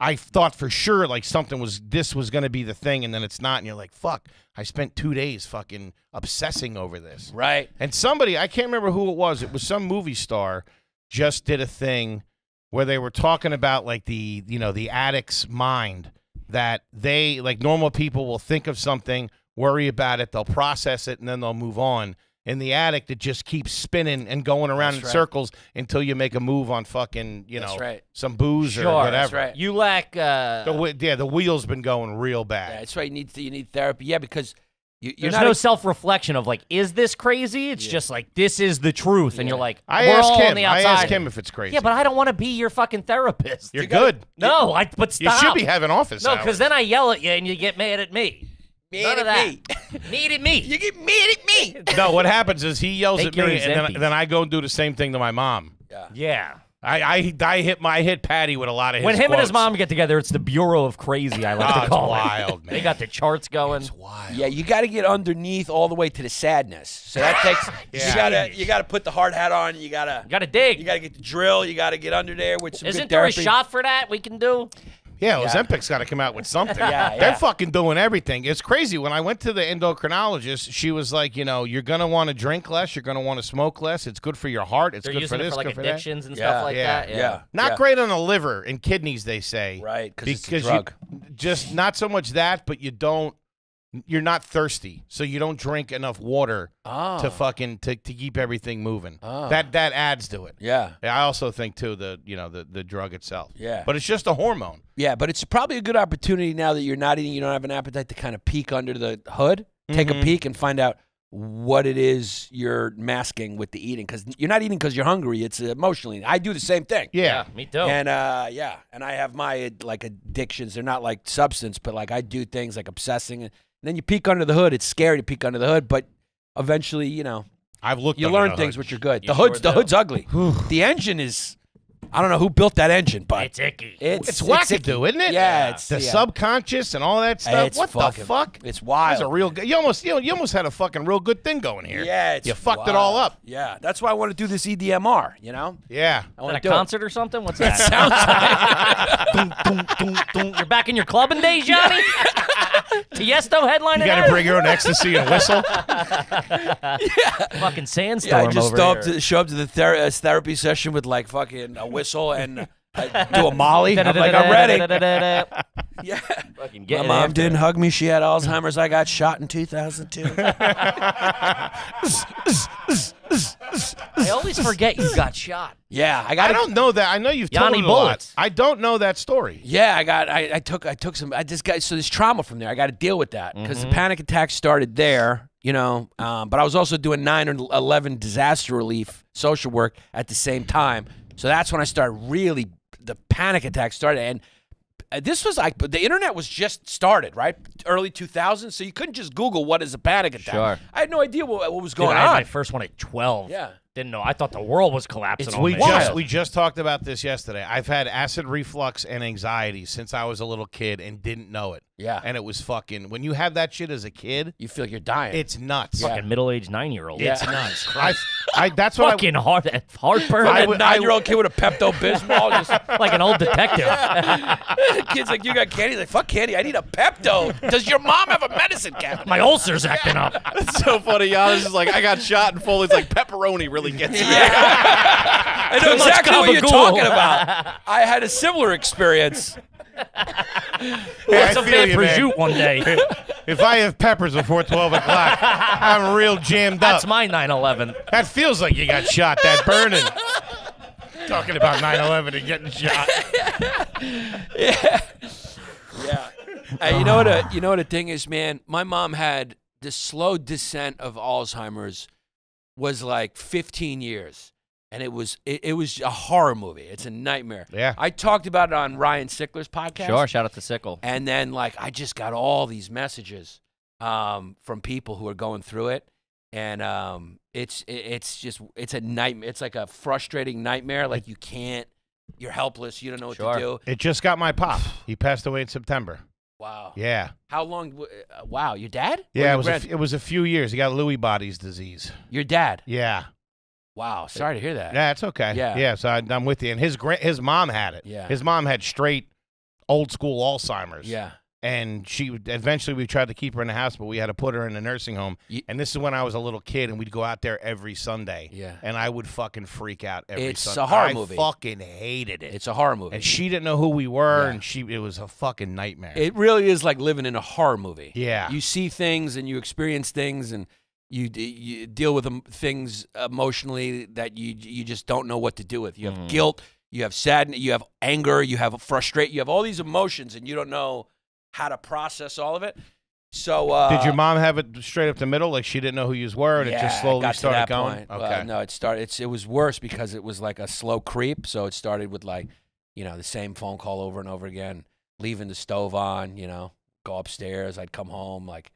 I thought for sure like something was this was gonna be the thing, and then it's not, and you're like, fuck. I spent two days fucking obsessing over this. Right. And somebody, I can't remember who it was. It was some movie star just did a thing where they were talking about like the you know the addict's mind that they like normal people will think of something, worry about it, they'll process it, and then they'll move on. In the attic it just keeps spinning and going around That's in right. circles until you make a move on fucking you know right. some booze Sure, or that's whatever. right. You lack. Uh, The, whe- yeah, the wheel's been going real Yeah, bad. that's right. You need you need therapy. Yeah, because you, you're there's not no a- self reflection of like, is this crazy? It's just like this is the truth, and you're like, I we're asked all on him. the I outside. asked him if it's crazy. Yeah, but I don't want to be your fucking therapist. you're good. no, I. But stop. You should be having office No, because then I yell at you and you get mad at me. None of that. Mad at me. you get mad at me. No, what happens is he yells Take at your me, and then, Ozempic. then I go and do the same thing to my mom. Yeah. I I, I hit my I hit Patty with a lot of his When him and his quotes. mom get together, it's the Bureau of Crazy. I like Oh, to it's call wild, it. man. They got the charts going. It's Wild. Yeah, you got to get underneath all the way to the sadness. So that takes Yeah. you got to you got to put the hard hat on. You got to You got to dig. you got to get the drill. You got to get under there with some Isn't good there a therapy. shot? shot for that we can do? Yeah, Yeah. Ozempic's got to come out with something. Yeah, They're yeah. fucking doing everything. It's crazy. When I went to the endocrinologist, she was like, you know, you're gonna want to drink less, you're gonna want to smoke less. It's good for your heart. It's They're good using for it this, for like good for that. addictions and Yeah. stuff like Yeah. that. Yeah. Not Yeah. great on the liver and kidneys, they say. Right, 'cause it's a you- just not so much that, but you don't. You're not thirsty, so you don't drink enough water Oh. to fucking to, to keep everything moving. Oh. That that adds to it. Yeah. Yeah, I also think too the you know the the drug itself. Yeah. but it's just a hormone. Yeah, but it's probably a good opportunity now that you're not eating, you don't have an appetite to kind of peek under the hood, take Mhm. a peek, and find out what it is you're masking with the eating. Because you're not eating because you're hungry; it's emotionally. I do the same thing. Yeah, me too. And uh, yeah, and I have my like addictions. They're not like substance, but like I do things like obsessing. And then you peek under the hood. It's scary to peek under the hood, but eventually, you know, I've looked. you under learn the things hood. which are good. You the hood's sure the hood's ugly. the engine is. I don't know who built that engine, but it's icky. it's It's icky. wackadoo, isn't it? Yeah, it's the yeah. subconscious and all that stuff. It's what fucking- the fuck? It's That's wild. a real. good- You almost you, know, you almost had a fucking real good thing going here. Yeah, it's you fucked it all up. Yeah, that's why I want to do this E EMDR. You know, Yeah. I want to a do concert or something? What's that? Dun, dun, dun, dun. You're back in your clubbing days, Johnny? Tiesto headline You got to bring your own ecstasy and whistle. yeah. fucking it. sandstorm Yeah, I just over show here. up, to, show up to the ther- uh, therapy session with like fucking a whistle and uh, do a molly. I'm like, I'm ready. Yeah. Fucking My getting mom after didn't it. hug me. She had Alzheimer's. I got shot in 2002. I always forget you got shot. yeah, I got. I don't know that. I know you've told Yanni it a lot. Bullets. I don't know that story. Yeah, I got. I, I took. I took some. I just got. So there's trauma from there. I got to deal with that because Mm-hmm. the panic attack started there. You know, um, but I was also doing nine or eleven disaster relief social work at the same time. So that's when I started really. The panic attack started, and uh, this was like the internet was just started, right? Early 2000s. So you couldn't just Google what is a panic attack. Sure. I had no idea what, what was Dude, going I had on. my first one at 12. Yeah. Didn't know. I thought the world was collapsing It's on We me. just we just talked about this yesterday. I've had acid reflux and anxiety since I was a little kid and didn't know it. Yeah. And it was fucking when you have that shit as a kid, you feel like you're dying. it's nuts. Fucking middle-aged nine-year-old. Yeah. It's nuts. I, I that's what I, Fucking hard, heartburn. I a would- nine-year-old kid with a Pepto Bismol just like an old detective. Kid's like, you got candy? He's like, fuck candy. I need a Pepto. Does your mom have a medicine cabinet? My ulcer's acting up. It's so funny. Yannis is like, I got shot, and Foley's like, pepperoni really gets me. I know exactly what you're talking about. I had a similar experience. What's a I feel fan you, man. prosciutto one day? if I have peppers before twelve o'clock, I'm real jammed up That's up. my 9/11. that feels like you got shot. That burning. Talking about 9/11 and getting shot. Yeah. Hey, you know what? A, you know what the thing is, man. My mom had the slow descent of Alzheimer's was like 15 years, and it was it, it was a horror movie. It's a nightmare. Yeah. I talked about it on Ryan Sickler's podcast. Sure. Shout out to Sickle. And then like I just got all these messages um, from people who are going through it, and um, it's it, it's just it's a nightmare. It's like a frustrating nightmare. Like you can't, you're helpless. You don't know what Sure. to do. It just got my pop. He passed away in September. Wow. Yeah. How long? Uh, wow. Your dad? Yeah, your it was a, it was a few years. He got Lewy body's disease. your dad. Yeah. Wow. Sorry to hear that. Yeah, it's okay. Yeah. Yeah, so I, I'm with you. And his gra- his mom had it. Yeah. His mom had straight old school Alzheimer's. Yeah. and she eventually we tried to keep her in the house, but we had to put her in a nursing home. Ye- and this is when I was a little kid, and we'd go out there every Sunday. Yeah. and I would fucking freak out every It's Sunday. a horror I movie. Fucking hated it. It's a horror movie. and she didn't know who we were, Yeah. and she it was a fucking nightmare. It really is like living in a horror movie. Yeah. You see things and you experience things and you, you deal with things emotionally that you you just don't know what to do with. You have guilt, you have sadness, you have anger, you have frustration, you have all these emotions and you don't know how to process all of it. So uh, Did your mom have it straight up the middle, like she didn't know who you were, and yeah, it just slowly got started going? point. Okay. No, it started. It's, it was worse because it was like a slow creep. So it started with like, you know, the same phone call over and over again, leaving the stove on. You know, go upstairs. I'd come home like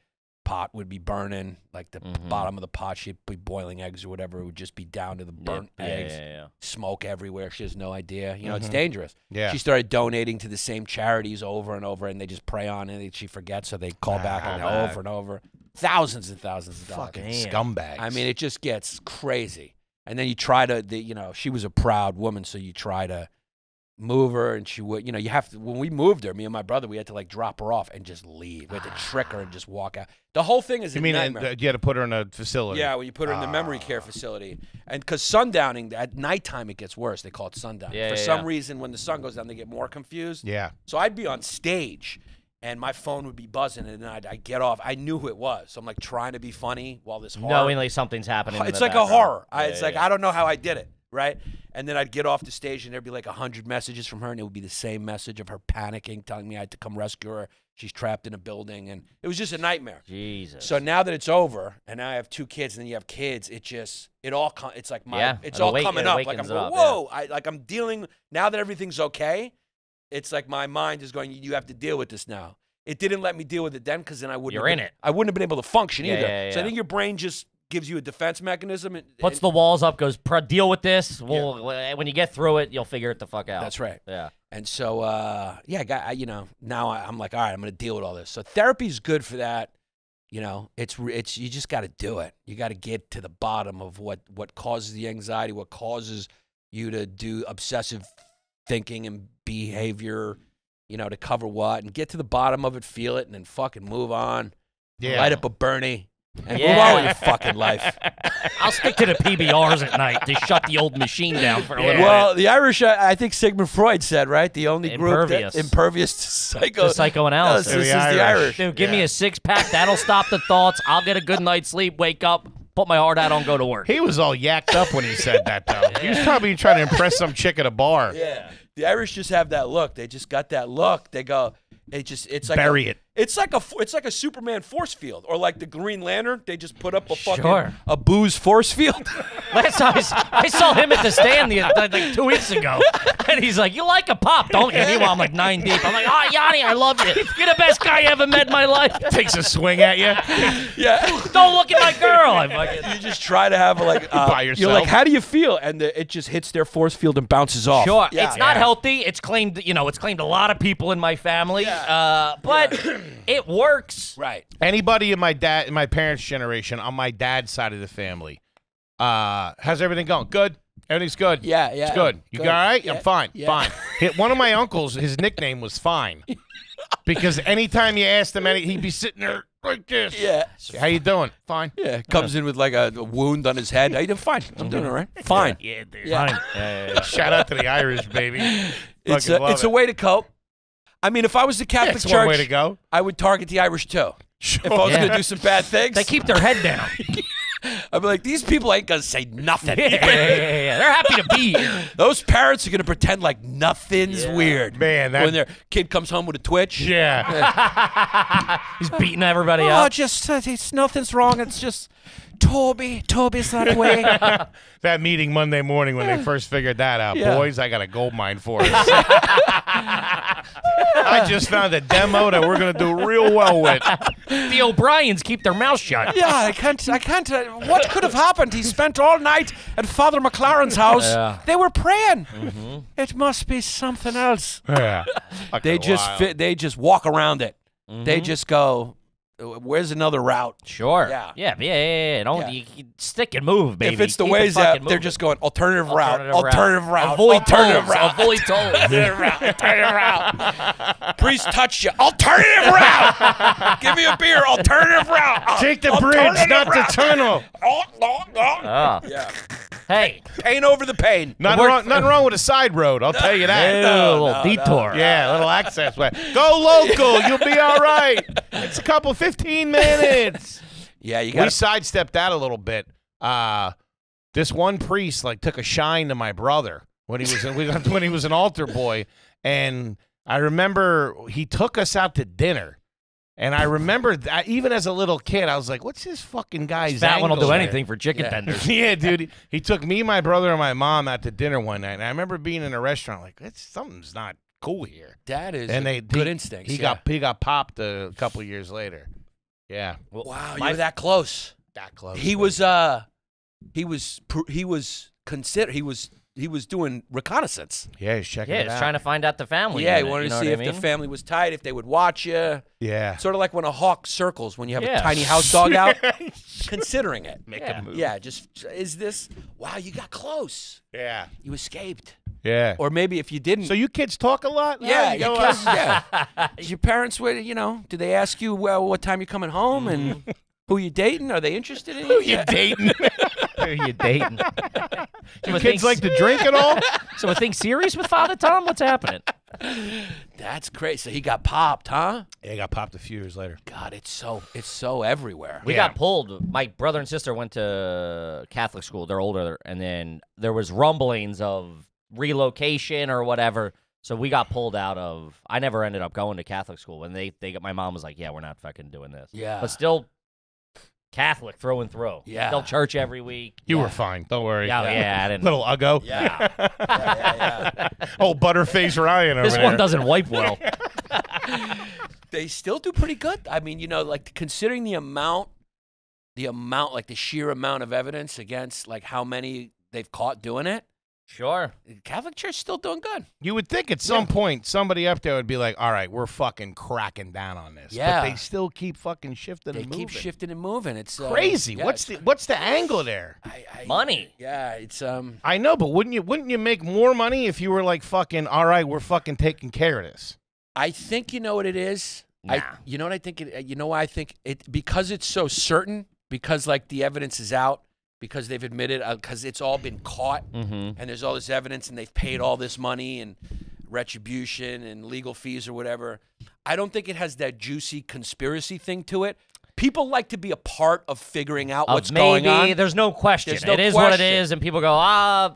pot would be burning, like the Mhm. bottom of the pot. She'd be boiling eggs or whatever. It would just be down to the burnt yeah, eggs, yeah, yeah. smoke everywhere. She has no idea. You know, it's Mhm. dangerous. Yeah. She started donating to the same charities over and over, and they just prey on it. and She forgets, so they call back Ah, and back. over and over. Thousands and thousands of dollars. fucking scumbags. I mean, it just gets crazy. And then you try to, the, you know, she was a proud woman, so you try to move her, and she would, you know, you have to. When we moved her, me and my brother, we had to like drop her off and just leave. We had to trick her and just walk out. The whole thing is you a mean uh, nightmare. you had to put her in a facility? yeah, when you put her in the memory care facility, and because sundowning at nighttime it gets worse. They call it sundowning. Yeah, For yeah, some yeah. reason, when the sun goes down, they get more confused. Yeah. So I'd be on stage and my phone would be buzzing and then I'd, I'd get off. I knew who it was. So I'm like trying to be funny while this horror. Knowingly something's happening. in it's the like a background. horror. I, Yeah, it's yeah, like, yeah. I don't know how I did it. Right. And then I'd get off the stage and there'd be like a hundred messages from her and it would be the same message of her panicking, telling me I had to come rescue her. She's trapped in a building. And it was just a nightmare. Jesus. So now that it's over, and now I have two kids, and then you have kids, it just it all com- it's like my Yeah, it's it all awake- coming up. Like I'm going, up, yeah. whoa! I like I'm dealing now that everything's okay. It's like my mind is going. You have to deal with this now. It didn't let me deal with it then because then I wouldn't. You're have in been- it. I wouldn't have been able to function Yeah, either. yeah, So I think your brain just gives you a defense mechanism. And, puts and- the walls up, goes "Pro- deal with this. Well, when you get through it, you'll figure it the fuck out. That's right. Yeah. And so, uh, yeah, I got, I, you know, now I, I'm like, all right, I'm going to deal with all this. So therapy's good for that. You know, it's it's you just got to do it. You got to get to the bottom of what what causes the anxiety, what causes you to do obsessive thinking and behavior. You know, to cover what, and get to the bottom of it, feel it, and then fucking move on. Yeah. Light up a Bernie and Yeah. move on with your fucking life. I'll stick to the PBRs at night to shut the old machine down for a little Well, the Irish, I I think Sigmund Freud said, right? The only group Impervious. that impervious to psycho To psychoanalysis. This is The the Irish. Irish. Dude, give me a six pack. That'll stop the thoughts. I'll get a good night's sleep, wake up, put my heart out, and go to work. He was all yacked up when he said that, though. He was probably trying to impress some chick at a bar. Yeah. The Irish just have that look. They just got that look. They go. It just. It's like Bury a, it. It's like a. It's like a Superman force field, or like the Green Lantern. They just put up a fucking Sure. a booze force field. Last time I saw him at the stand the, like like two weeks ago, and he's like, "You like a pop, don't you?" Meanwhile, I'm like nine deep. I'm like, "Oh, Yanni, I love you. You're the best guy I ever met in my life. Takes a swing at you. yeah. Don't look at my girl." I fucking You just try to have like uh, By You're like, how do you feel? And the, it just hits their force field and bounces off. Sure, Yeah. it's not Yeah. healthy. It's claimed, you know, it's claimed a lot of people in my family, uh, but it works. Right. Anybody in my dad, in my parents' generation, on my dad's side of the family, uh, how's everything going? Good. Everything's good. Yeah, yeah. It's good. You Good. all right? Yeah, I'm fine. yeah. Fine. Hit one of my uncles. His nickname was Fine, because anytime you asked him any, he'd be sitting there like this. Yeah. How you doing? Fine. Yeah. Comes in with like a, a wound on his head. How you doing? Fine. I'm doing all right. Fine. Yeah, dude. Yeah. Fine. Yeah, yeah, yeah. Shout out to the Irish, baby. It's a, love it's a way to cope. I mean, if I was the Catholic It's Church, one way to go. I would target the Irish too. Sure. If I was Yeah. going to do some bad things, They keep their head down. I'd be like, these people ain't going to say nothing. yeah, yeah, yeah, yeah. They're happy to be here. Those parents are going to pretend like nothing's weird. Man, that- when their kid comes home with a twitch. Yeah. He's beating everybody Oh, up. Oh, just uh, it's nothing's wrong. It's just Toby. Toby's that way. that meeting Monday morning when they first figured that out. Yeah. Boys, I got a gold mine for us. I just found a demo that we're going to do real well with. The O'Briens keep their mouth shut. yeah, I can't. I can't. Uh, what could have happened? He spent all night at Father McLaren's house. Yeah. They were praying. It must be something else. Yeah. They just fit, they just walk around it. They just go. Where's another route? Sure. Yeah. Yeah. Yeah. Yeah. yeah. Don't Yeah. You, you stick and move, baby. If it's the Keep it ways fucking that they're just going alternative, route, Alternative alternative route, Avoid alternative tolls. route, Avoid tolls. alternative route, alternative route. Priest touched you. Alternative route. Give me a beer. Alternative route. Take the bridge, Alternative not the tunnel. Oh, no, no. Ah. Yeah. Hey. Pain over the pain. Nothing work- wrong, nothing wrong with a side road. I'll tell you that. No, a little no, detour. Yeah, a little access way. Go local. You'll be all right. It's a couple, 15 minutes. Yeah, you got we got. sidestepped that a little bit. Uh, this one priest like took a shine to my brother when he was in, we got, when he was an altar boy, and I remember he took us out to dinner. And I remember that even as a little kid, I was like, "What's this fucking guy's?" That one will do there?" anything for chicken Yeah. tenders. yeah, dude. He took me, my brother, and my mom out to dinner one night. And I remember being in a restaurant like, "It's something's not cool here." That is and they good he, instincts. He yeah. got he got popped a couple years later. Yeah, Wow, you were that close. that close. He was uh he was he was consider he was he was doing reconnaissance. Yeah, he's checking Yeah, it just out. trying to find out the family. yeah, he wanted you to see if I mean? the family was tight, if they would watch you. yeah. Sort of like when a hawk circles when you have Yeah. a tiny house dog out, considering it. Make Yeah. a move. Yeah, just is this? Wow, you got close. yeah, You escaped, yeah. or maybe if you didn't. so you kids talk a lot? yeah, you your go, uh, kids- yeah. Your parents would you know? Do they ask you well what time you're coming home and who you dating? Are they interested in you? Who you dating? Who are you dating? Do Some kids like to drink at all? So a thing serious with Father Tom? What's happening? That's crazy. So he got popped, huh? yeah, he got popped a few years later. God, it's so it's so everywhere. We Yeah. got pulled. My brother and sister went to Catholic school. They're older, and then there was rumblings of relocation or whatever. So we got pulled out of. I never ended up going to Catholic school, and they they got my mom was like, "Yeah, we're not fucking doing this." Yeah. but still Catholic throw and throw. Yeah. still church every week. You Yeah. were fine. Don't worry. Yeah, yeah, I didn't. Little uggo. Yeah. yeah, yeah, yeah. Oh, butterface Ryan over this there. one doesn't wipe well. They still do pretty good. I mean, you know, like considering the amount, the amount, like the sheer amount of evidence against, like how many they've caught doing it. Sure. the Catholic Church still doing good. You would think at some point somebody up there would be like, "All right, we're fucking cracking down on this." Yeah. but they still keep fucking shifting They and moving. They keep shifting and moving. It's uh, Crazy. yeah, what's the it's- what's the angle there? I, I, Money. Yeah, it's um. I know, but wouldn't you wouldn't you make more money if you were like fucking? All right, we're fucking taking care of this. I think you know what it is. I, you know what I think? It, you know why I think it because it's so certain because like the evidence is out because they've admitted because it's all been caught Mm-hmm. and there's all this evidence and they've paid all this money and retribution and legal fees or whatever. I don't think it has that juicy conspiracy thing to it. People like to be a part of figuring out what's maybe, going on. There's no question. There's no it is what it question. is, and people go, ah.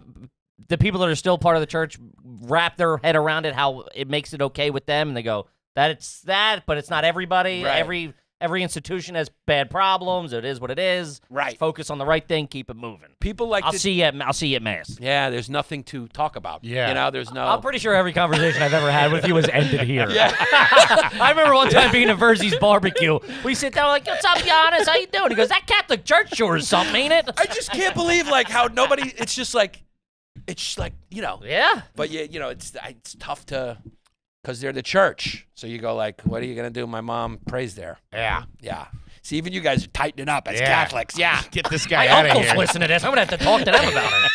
The people that are still part of the church wrap their head around it, how it makes it okay with them, and they go, "That it's that, but it's not everybody. Right. Every every institution has bad problems. It is what it is. Right. Focus on the right thing. Keep it moving. People like I'll to. see you. At, I'll see you at mass. yeah, there's nothing to talk about. Yeah. you know, there's no. I'm pretty sure every conversation I've ever had with you has ended here. Yeah. I remember one time being at Verzi's barbecue. We sit down like, "What's up, Yannis? How you doing?" He goes, "That Catholic church sure is something, ain't it?" I just can't believe like how nobody. It's just like, it's just like you know. Yeah. But yeah, you know, it's it's tough to, because they're the church. So you go like, what are you gonna do? My mom prays there. Yeah, Yeah. See, even you guys are tightening up as Yeah. Catholics. Yeah. get this guy My out of uncles here. listen to this. I'm gonna have to talk to them about it.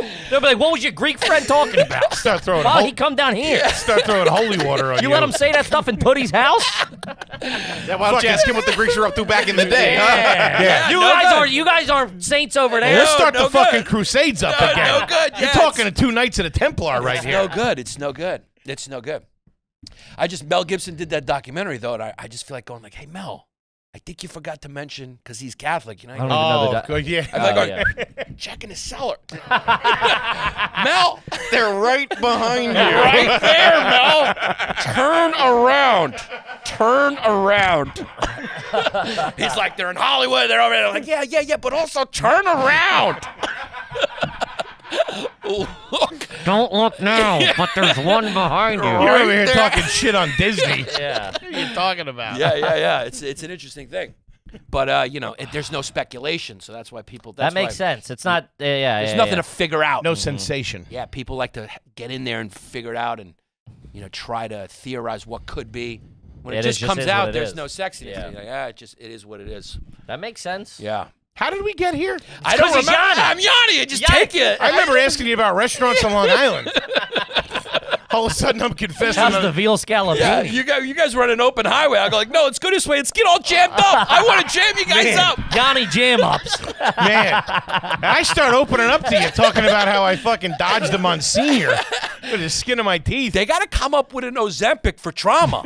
They'll be like, "What was your Greek friend talking about?" Start throwing Why hol- he come down here? start throwing holy water on you. You let him say that stuff in Tootie's house? Yeah, why don't you ask him what the Greeks were up to back in the day, huh? Yeah. You no guys good. are you guys aren't saints over there. Let's start no the fucking good. crusades up No, again. no good. You're talking to two knights of the Templar right it's here. no good. It's no good. It's no good. I just Mel Gibson did that documentary though, and I, I just feel like going like, hey Mel, I think you forgot to mention because he's Catholic. You know, I don't even know Oh, the doc- yeah. I'm like, Oh, going, check in the cellar. Mel, They're right behind you. right there, Mel. Turn around. Turn around. He's like, they're in Hollywood. They're over there. I'm like, yeah, yeah, yeah, but also turn around. Look. Don't look now, but there's one behind you. You're Right over here there. talking shit on Disney. Yeah. what are you talking about? Yeah, yeah, yeah. It's it's an interesting thing. But uh, you know, it, there's no speculation, so that's why people. That's That makes why sense. It's not. Uh, yeah. There's yeah, nothing yeah. to figure out. No sensation. Yeah, people like to get in there and figure it out, and you know, try to theorize what could be. When It it, is- just just comes is out, there's is. no sexiness. Yeah. You're like, ah, it just it is what it is. That makes sense. Yeah. How did we get here? I don't he's remember. Yanni. I'm Yanni. I just Yanni. take it. I remember asking you about restaurants on Long Island. All of a sudden, I'm confessing. How's the veal scallopini? Yeah, you guys, you guys run an open highway. I go like, no, let's go this way. Let's get all jammed up. I want to jam you guys Man. up. Yanni jam ups. Man, I start opening up to you, talking about how I fucking dodged the Monsignor with the skin of my teeth. They got to come up with an Ozempic for trauma.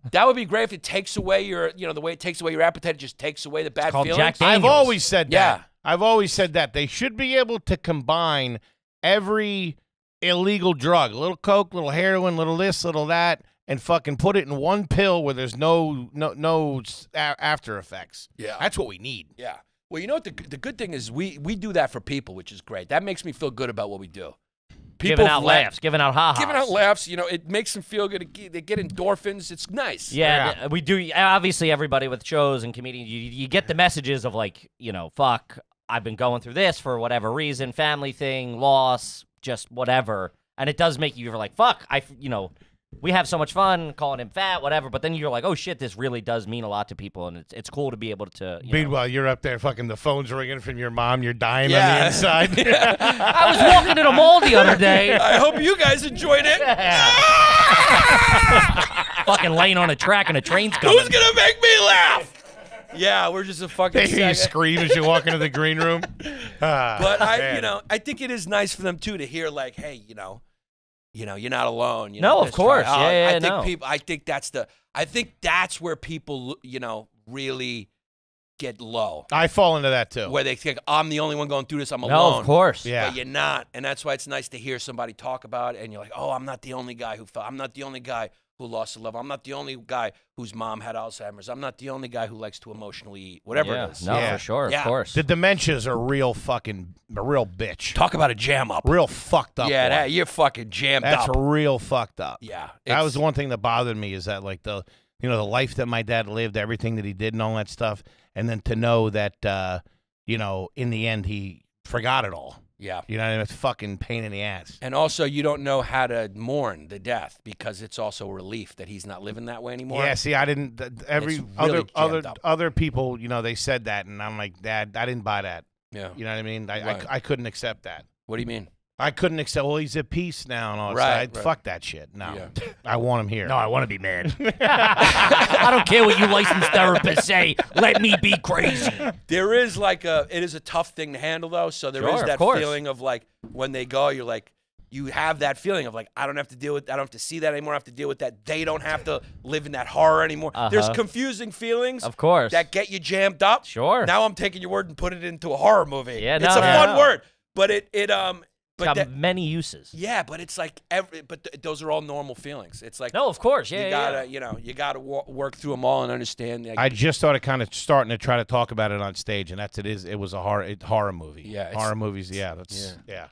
that would be great if it takes away your, you know, the way it takes away your appetite. It just takes away the bad called feelings. Jack I've always said that. Yeah. I've always said that. They should be able to combine every illegal drug, a little coke, little heroin, little this, little that, and fucking put it in one pill where there's no no no s- a- after effects. Yeah. That's what we need. Yeah. Well, you know what? The, the good thing is we we do that for people, which is great. That makes me feel good about what we do. People giving out la- laughs, giving out ha-has. Giving out laughs, you know, it makes them feel good. They get endorphins. It's nice. Yeah, th- we do. Obviously, everybody with shows and comedians, you, you get the messages of like, you know, fuck, I've been going through this for whatever reason, family thing, loss, just whatever, and it does make you feel like, fuck, I, you know, we have so much fun calling him fat, whatever, but then you're like, oh shit, this really does mean a lot to people, and it's it's cool to be able to. You know. Meanwhile, you're up there, fucking the phone's ringing from your mom. You're dying on the inside. I was walking in a mall the other day, I hope you guys enjoyed it. fucking laying on a track and a train's coming. Who's gonna make me laugh? Yeah, we're just a fucking. they hear you scream as you walk into the green room. Ah, But I, man. you know, I think it is nice for them too to hear like, hey, you know, you know, you're not alone. You No, of course. try- Yeah, yeah, I think no. people. I think that's the. I think that's where people, you know, really get low, I fall into that too. where they think I'm the only one going through this. I'm alone. no, of course. Yeah. But you're not, and that's why it's nice to hear somebody talk about it, and you're like, oh, I'm not the only guy who fell. I'm not the only guy who lost a love. I'm not the only guy whose mom had Alzheimer's. I'm not the only guy who likes to emotionally eat. Whatever yeah. it is. No, Yeah. for sure, Yeah. of course. The dementia's a real fucking, a real bitch. Talk about a jam up. Real fucked up. yeah, that, you're fucking jammed That's up. real fucked up. yeah, That was the one thing that bothered me is that like the you know the life that my dad lived, everything that he did, and all that stuff, and then to know that uh, you know in the end he forgot it all. Yeah. You know, what I mean? it's fucking pain in the ass. And also, you don't know how to mourn the death because it's also a relief that he's not living that way anymore. Yeah, see, I didn't. th- Every It's really other jammed other up. other people, you know, they said that, and I'm like, Dad, I didn't buy that. Yeah. You know what I mean? I, I, Right. I couldn't accept that. What do you mean? I couldn't accept. Well, he's at peace now, and all that. Right, right. Fuck that shit. No, Yeah. I want him here. No, I want to be mad. I don't care what you licensed therapists say. Let me be crazy. There is like a, it is a tough thing to handle though. So there is Sure, of that course. feeling of like when they go, you're like, you have that feeling of like, I don't have to deal with, I don't have to see that anymore. I have to deal with that. They don't have to live in that horror anymore. There's Uh-huh. confusing feelings. Of course. that get you jammed up. Sure. Now I'm taking your word and put it into a horror movie. Yeah, it's no, a no, fun no. word, but it it um but got that, many uses. yeah, but it's like every but th- those are all normal feelings. It's like No, of course. Yeah, you yeah, gotta yeah. you know you gotta wa- work through them all and understand. Like, I just started kind of starting to try to talk about it on stage, and that's it. Is it was a horror it, horror movie? Yeah, it's- horror movies. Yeah, that's yeah.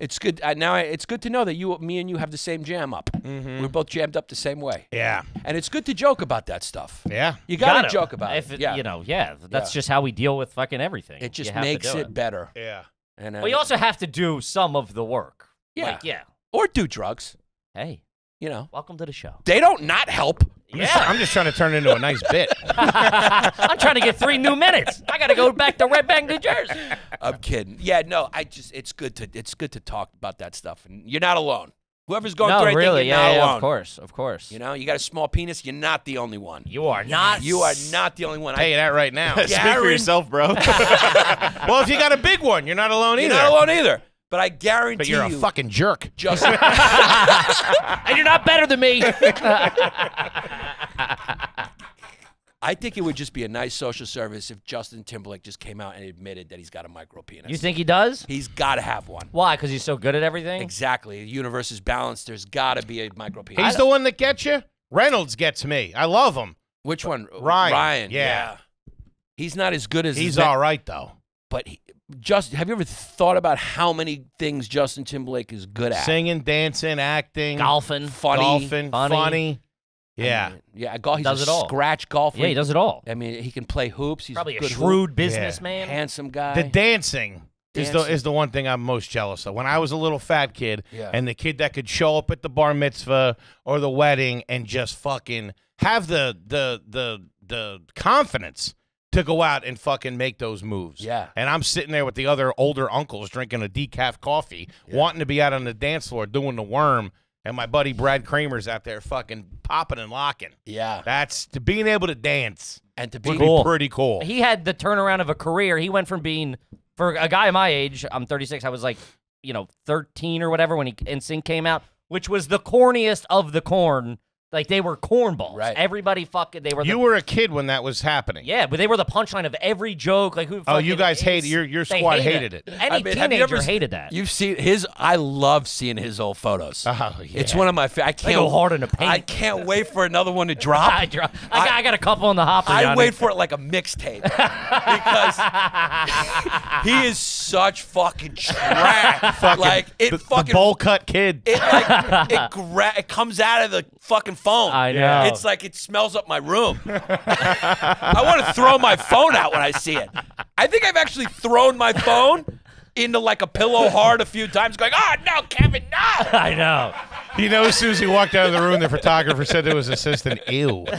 it's good uh, now. I, it's good to know that you, me, and you have the same jam up. Mm-hmm. We're both jammed up the same way, Yeah, and it's good to joke about that stuff. yeah. You gotta, Gotta. joke about if it. it. Yeah, You know, yeah. That's Yeah. just how we deal with fucking everything. it just You have to makes do it, better. Yeah. And uh, Well, you also have to do some of the work. Yeah. Like, yeah. or do drugs. Hey, You know, welcome to the show. they don't not help. I'm, just, I'm just trying to turn it into a nice bit. I'm trying to get three new minutes. I got to go back to Red Bank, New Jersey. I'm kidding. Yeah, no, I just it's good to it's good to talk about that stuff, and you're not alone. Whoever's going no, through anything, really. you're Yeah, not yeah, alone. of course, of course. You know, you got a small penis. You're not the only one. you are not. You are not the only one. Tell you that right now. Speak for Guaran- yourself, bro. well, if you got a big one, you're not alone You're either. not alone either. But I guarantee But you're a fucking jerk. just and you're not better than me. I think it would just be a nice social service if Justin Timberlake just came out and admitted that he's got a micro penis. you think he does? he's got to have one? Why? Because he's so good at everything. Exactly. The universe is balanced. There's got to be a micro penis. He's the one that gets you. Reynolds gets me. I love him. Which one? Ryan. Ryan. Yeah. He's not as good as He's his ma- all right though. But he, just have you ever thought about how many things Justin Timberlake is good at? Singing, dancing, acting, Golfing. Funny. golfing, funny. funny. I Yeah. mean, yeah. Golf. He's Does a it all. scratch golfer. Yeah, he does it all. I mean, he can play hoops. He's Probably a good hoop- shrewd businessman. handsome guy. The dancing. is the is the one thing I'm most jealous of. When I was a little fat kid, Yeah. and the kid that could show up at the bar mitzvah or the wedding and just fucking have the the the the confidence to go out and fucking make those moves. Yeah. And I'm sitting there with the other older uncles drinking a decaf coffee, wanting to be out on the dance floor doing the worm, and my buddy Brad Kramer's out there fucking popping and locking. yeah, That's to being able to dance and to be would Cool. be pretty cool. He had the turnaround of a career. He went from being, for a guy my age, I'm 36, I was like, you know, 13 or whatever when he NSYNC came out, which was the corniest of the corn. Like they were cornballs. Right. Everybody fucking, they were the you were a kid when that was happening. Yeah, but they were the punchline of every joke. Like who? Oh, you guys hate- it's- your- your they squad hated hated it. Any I mean, have you teenager ever- hated that. You've seen his. I love seeing his old photos. Oh, yeah. It's one of my. Fa- I can't go hard in the paint. I can't wait for another one to drop. I, dro- I, got, I got a couple in the hopper. I Johnny. wait for it like a mixtape because he is such fucking trash. like it the, fucking the bowl cut kid. it like it gra- it comes out of the fucking phone. I know. It's like it smells up my room. I want to throw my phone out when I see it. I think I've actually thrown my phone into like a pillow hard a few times, going, "Oh no, Kevin, no!" I know. You know, as soon as he walked out of the room, the photographer said to his assistant, "Ew."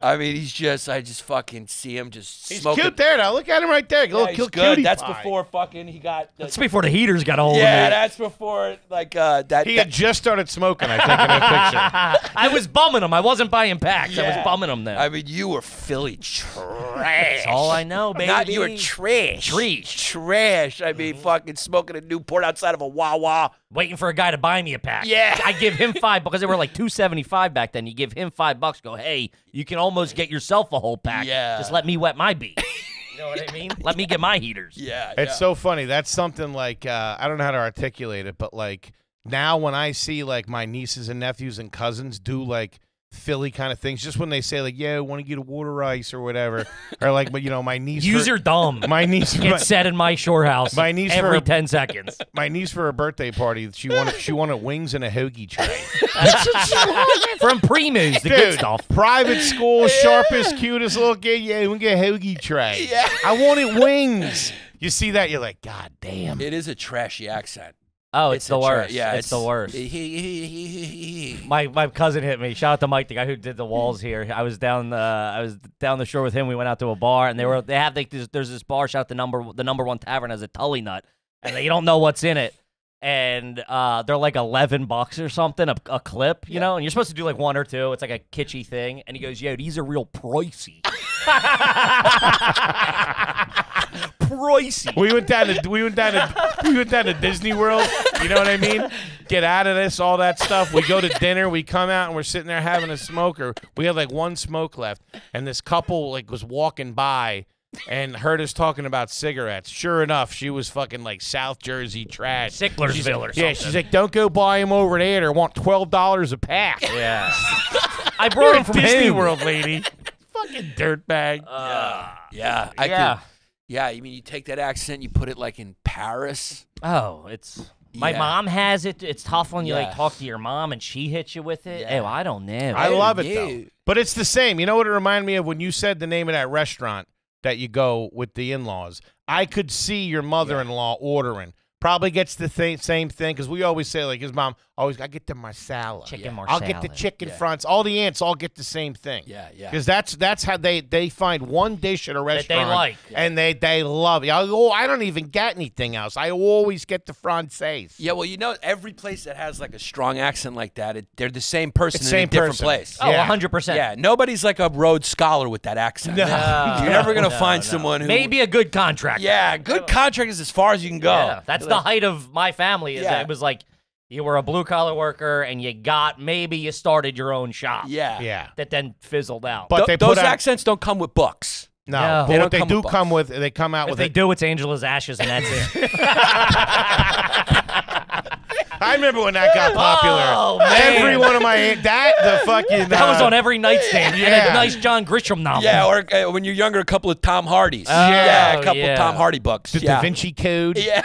I mean, he's just, I just fucking see him just He's smoking. cute there now. Look at him right there. Yeah, he's good. cutie That's pie. before fucking he got. The, That's before the heaters got a hold yeah, of that's before like uh that. He that had just started smoking, I think, in that picture. I was bumming them. I wasn't buying packs. I was bumming them then. I mean, you were Philly trash. That's all I know, baby. Not you were trash. Trash. Trash. I mean, fucking smoking a Newport outside of a Wawa. Waiting for a guy to buy me a pack. Yeah. I give him five because they were like two seventy five back then. You give him five bucks. Go, hey, you can almost get yourself a whole pack. Yeah. Just let me wet my beat. You know what I mean? Let me get my heaters. Yeah. It's so funny. That's something like uh, I don't know how to articulate it, but like now when I see like my nieces and nephews and cousins do like Philly kind of things, just when they say like, "Yeah, I want to get a water ice" or whatever, or like, but you know, my niece, Use for, your dumb. my niece, my, Get set in my shore house My niece for every a- ten seconds. my niece for her birthday party, she wanted she wanted wings and a hoagie tray. From Primus, the Dude, good stuff. private school, sharpest, cutest little kid. Yeah, we get a hoagie tray. Yeah. I wanted wings. You see that? You're like, God damn. It is a trashy accent. Oh, it's, the worst. Yeah, it's, the worst. He, he, he, he, he. My my cousin hit me. Shout out to Mike, the guy who did the walls here. I was down uh, I was down the shore with him. We went out to a bar and they were they have like this, there's this bar. Shout out the number the number one tavern has a Tully nut and they don't know what's in it. And uh, they're like eleven bucks or something a, a clip, you know. And you're supposed to do like one or two. It's like a kitschy thing. And he goes, "Yo, these are real pricey." pricey. We went down to we went down to we went down to Disney World. You know what I mean? Get out of this, all that stuff. We go to dinner. We come out and we're sitting there having a smoke. Or we had like one smoke left, and this couple like was walking by and heard us talking about cigarettes. Sure enough, she was fucking like South Jersey trash. Sicklersville or Yeah, she's like, don't go buy them over there. They want twelve dollars a pack. Yeah. I brought a him from Disney home. World, lady. Fucking dirtbag. Uh, Yeah. I yeah. Could, yeah. You mean you take that accent, you put it like in Paris? Oh, it's my Yeah. mom has it. It's tough when you Yeah. like talk to your mom and she hits you with it. Yeah. Oh, I don't know. I love it yeah. though. But it's the same. You know what it reminded me of when you said the name of that restaurant that you go with the in-laws. I could see your mother-in-law ordering. Probably gets the th- same thing because we always say like his mom always I get the marsala. Chicken I'll get the chicken Yeah. fronts. All the ants all get the same thing. Yeah. Yeah. Because that's that's how they they find one dish at a restaurant. they restaurant like. and they they love it. I, oh, I don't even get anything else. I always get the francaise. Yeah, well, you know, every place that has like a strong accent like that, it, they're the same person It's in a different person. place. Oh, Yeah. 100%. Yeah, nobody's like a Rhodes Scholar with that accent. No. You're never gonna No, find no. someone who Maybe a good contract. Yeah, good contract is as far as you can go. Yeah, that's the height of my family. Is Yeah. that it was like you were a blue collar worker and you got maybe you started your own shop. Yeah, Yeah. That then fizzled out. But Th- they those out, accents don't come with books. no, No. but They what don't they come do with come with they come out if with they it. do, it's Angela's ashes and that's it. I remember when that got popular. Oh, man. Every one of my that the fucking That was uh, on every nightstand. Yeah. Yeah. a nice John Grisham novel. Yeah, or uh, when you're younger, a couple of Tom Hardys. Oh, yeah, a couple yeah. Tom Hardy books. the yeah. Da Vinci Code. Yeah.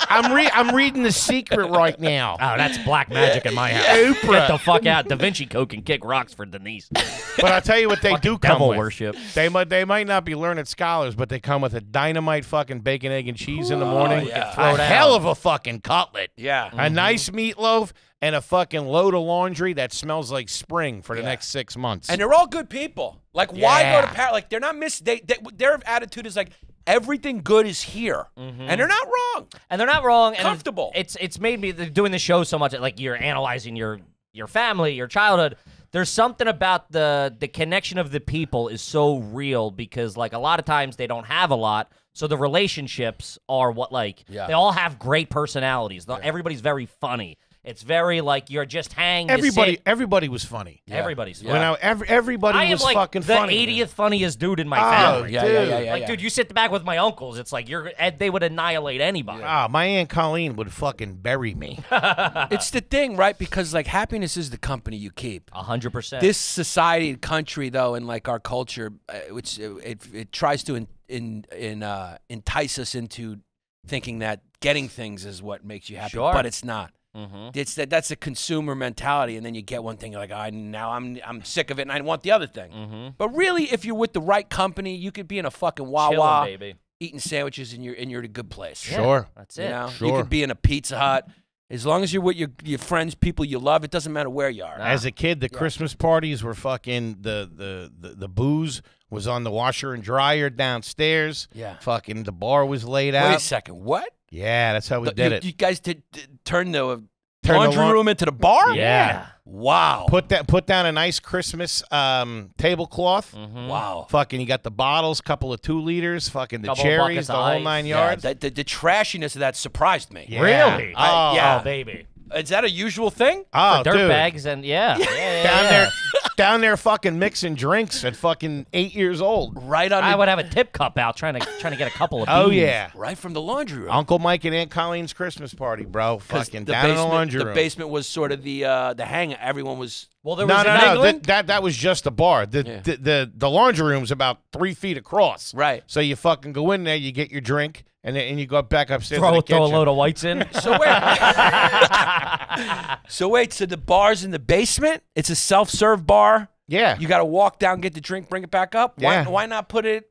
I'm re- I'm reading The Secret right now. Oh, that's black magic in my house. Oprah. Get the fuck out. Da Vinci Code can kick rocks for Denise. But I'll tell you what they do come devil with. worship. They might they might not be learned scholars, but they come with a dynamite fucking bacon, egg, and cheese in the morning. yeah. Throw A down. hell of a fucking cutlet. Yeah. A nice meatloaf and a fucking load of laundry that smells like spring for the next six months. And they're all good people. Like, why go to Yeah. Paris? Like, they're not miss. They, they their attitude is like everything good is here, Mm-hmm. and they're not wrong. and they're not wrong. And Comfortable. It's it's made me they're doing the show so much. Like you're analyzing your your family, your childhood. There's something about the the connection of the people is so real because like a lot of times they don't have a lot, so the relationships are what like Yeah. they all have great personalities. The- Everybody's very funny. It's very like you're just hanging. everybody sit, everybody was funny. everybody's You funny. know, every, everybody I am was like fucking the funny. 80th funniest dude in my Oh, family. Yeah, yeah, dude. yeah, yeah. Like, yeah. dude, you sit back with my uncles. It's like you're Ed, they would annihilate anybody. Ah, my aunt Colleen would fucking bury me. it's the thing, right? Because like happiness is the company you keep. A hundred percent. This society and country, though, and like our culture, uh, which uh, it, it tries to in, in, in, uh, entice us into thinking that getting things is what makes you happy, Sure. but it's not. hmm It's that that's a consumer mentality, and then you get one thing, you're like, I now I'm I'm sick of it, and I want the other thing. Mm-hmm. But really, if you're with the right company, you could be in a fucking Wawa, Chilling, baby. eating sandwiches, and you're and you're in a good place. Yeah, Sure. that's You it. know, you could be in a Pizza Hut. As long as you're with your your friends, people you love, it doesn't matter where you are. As a kid, the Christmas parties were fucking the, the the the booze was on the washer and dryer downstairs. Yeah. Fucking the bar was laid out. Wait a second, what? Yeah, that's how we The- did you, it. You guys did, did turn the uh, Turn the laundry laun- room into the bar? Yeah. Wow. Put that put down a nice Christmas um, tablecloth. Mhm. wow. Fucking, you got the bottles, couple of two liters, fucking the Couple cherries, buckets the of whole ice. nine Yeah, yards. the, the, the trashiness of that surprised me. Yeah. Really? Oh, yeah. Oh, baby. Is that a usual thing? oh, Dirt dude. bags and yeah, yeah, yeah, down yeah. there, down there, fucking mixing drinks at fucking eight years old. Right on I would have a tip cup out trying to trying to get a couple of. Oh beans. yeah, right from the laundry room. Uncle Mike and Aunt Colleen's Christmas party, bro. Fucking the down in basement, the laundry room. the basement was sort of the uh, the hang. Everyone was Well, there was No, an no, no. England. That, that that was just a bar. The, Yeah. the the the laundry room's about three feet across. right. So you fucking go in there, you get your drink, and then and you go back upstairs. throw to the throw a load of whites in. So wait. so wait. So the bar's in the basement. It's a self-serve bar. Yeah, You got to walk down, get the drink, bring it back up. Why, Yeah. why not put it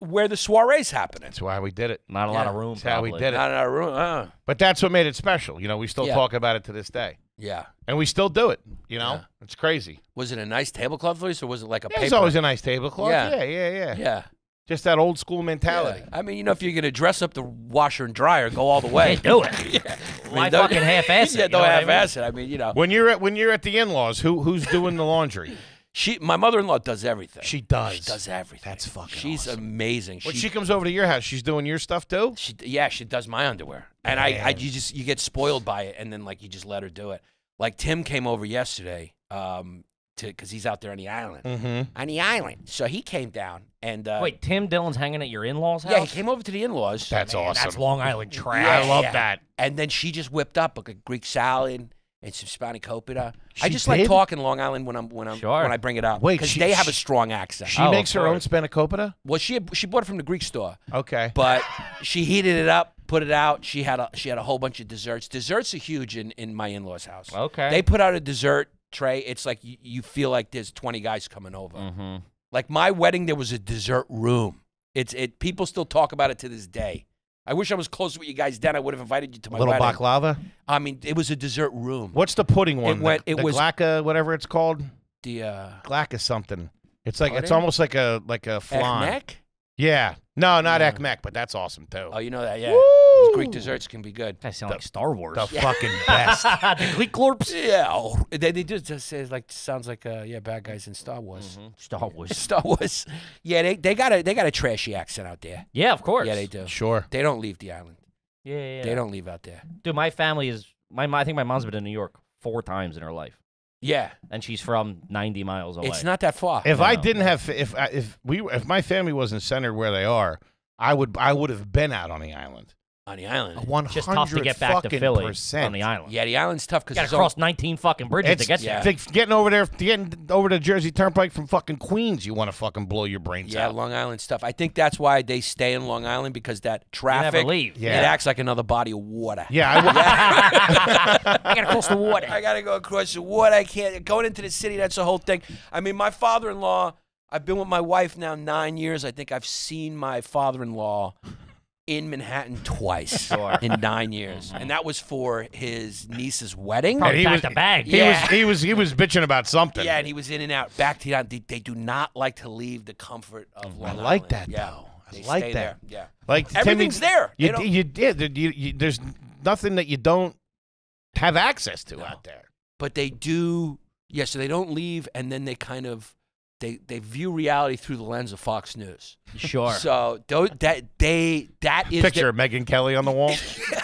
where the soiree's happen. that's why we did it. Not a lot of room. That's how we did it. Not in our room. Uh, But that's what made it special. You know, we still Yeah. talk about it to this day, yeah. and we still do it. You know, Yeah. it's crazy. Was it a nice tablecloth for you, or was it like a There's paper? always a nice tablecloth. Yeah. Yeah, yeah, yeah. yeah. Just that old school mentality. Yeah. I mean, you know, if you're gonna dress up the washer and dryer, go all the way. Do it. I Why don't- fucking half-ass it? Yeah, don't know what I mean? half-ass it. I mean, you know, When you're at when you're at the in-laws, who who's doing the laundry? she, my mother-in-law does everything. She does. She does everything. That's fucking She's awesome. amazing. When she, she comes over to your house, she's doing your stuff too. she, yeah, she does my underwear, and I, I, you just, you get spoiled by it, and then like you just let her do it. Like Tim came over yesterday, um, to because he's out there on the island, Mm-hmm. on the island. So he came down, and uh, Wait, Tim Dillon's hanging at your in-laws' house? yeah, he came over to the in-laws. That's Man, awesome. That's Long Island trash. Yeah, I love yeah. that. And then she just whipped up like a Greek salad and some spanakopita. I She just like talking Long Island when I'm when I'm Sure. when I bring it up. Wait, because they have a strong accent. She Oh, makes her own course. spanakopita. well, she she bought it from the Greek store, Okay. but she heated it up, put it out. She had a she had a whole bunch of desserts. Desserts are huge in in my in-laws' house. Okay. They put out a dessert tray. It's like you, you feel like there's 20 guys coming over. mm-hmm. Like my wedding, there was a dessert room. It's it. People still talk about it to this day. I wish I was closer with you guys then. I would have invited you to my Little wedding. baklava. I mean, it was a dessert room. What's the pudding one? It went- the, it the was- glacka, whatever it's called. The uh, Glacka something. It's like it's almost like a like a flan. neck. Yeah. No, not Yeah. ekmek, but that's awesome too. Oh, you know that, yeah. These Greek desserts can be good. Guys sound like Star Wars. the fucking best. the Greek Glorps. Yeah, oh, they, they do just say like sounds like uh, yeah, bad guys in Star Wars. Mhm. Star Wars. Star Wars. Yeah, they, they got a they got a trashy accent out there. Yeah, of course. Yeah, they do. Sure. They don't leave the island. Yeah, yeah, yeah. They don't leave out there. Dude, my family is my. mo- I think my mom's been to New York four times in her life, Yeah, and she's from 90 miles away. it's not that far. If I didn't have if I- if we if my family wasn't centered where they are, I would I would have been out on the island. On the island. One It's just tough to get back to Philly on the island. Yeah, the island's tough because got to cross 19 fucking bridges It's to get yeah. there. like getting over there, getting over the Jersey Turnpike from fucking Queens. You want to fucking blow your brains Yeah, out. Long Island stuff. I think that's why they stay in Long Island because that traffic leave. Yeah. it acts like another body of water. Yeah, I w- I got to cross the water. I gotta go across the water. I can't going into the city. That's the whole thing. I mean, my father-in-law. I've been with my wife now nine years. I think I've seen my father-in-law in Manhattan twice Sure. in nine years, mm-hmm. and that was for his niece's wedding. Probably he packed was- a bag. he Yeah. was he was he was bitching about something. Yeah, and he was in and out, back to they, they do not like to leave the comfort of Long I like Island. that, Yeah. though. I They like stay that. There. Yeah. like Everything's Timmy, there. They You, don't- you did. You, you, there's nothing that you don't have access to out there. but they do yeah so they don't leave and then they kind of they they view reality through the lens of fox news Sure. so tho- that they that is Picture their, of Megyn Kelly on the wall.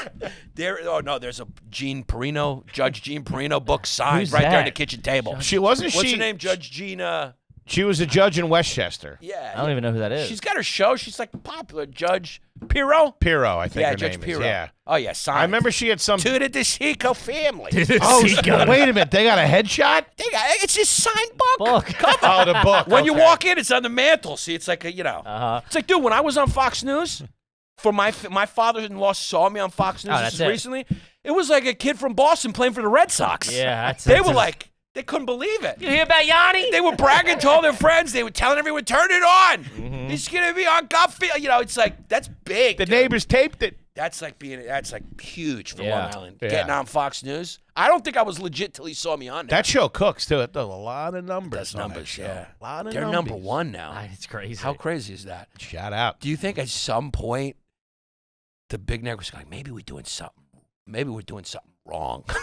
there oh no there's a gene perino judge gene perino book signed Who's right there on the kitchen table She wasn't she. what's she. her name judge gina She was a judge in Westchester. yeah I don't even know who that is. she's got her show she's like popular judge Pirro Pirro, I think yeah her judge name Pirro is. Yeah. oh yeah signed. I remember she had some. to the DeSico family Oh, Seagull. wait a minute. They got a headshot. They got- it's just signed book, Book. Oh, the book. When you walk in, it's on the mantle. See, it's like a, you know, Uh-huh. it's like, dude, when I was on Fox News, for my my father-in-law saw me on Fox News Oh, this that's is it. recently. It was like a kid from Boston playing for the Red Sox. Yeah, that's they that's were a- like, they couldn't believe it. You hear about Yanni? They were bragging to all their friends. They were telling everyone, "Turn it on! Mm-hmm. He's gonna be on Gutfeld." You know, it's like that's big. The dude. neighbors taped it. That's like being that's like huge for Yeah. Long Island. Yeah. Getting on Fox News. I don't think I was legit till he saw me on there. That show cooks too. It does a lot of numbers. That's on that numbers, show. yeah. A lot of numbers. They're numbers. number one now. It's crazy. How crazy is that? Shout out. Do you think at some point the big network's going, maybe we're doing something, maybe we're doing something wrong?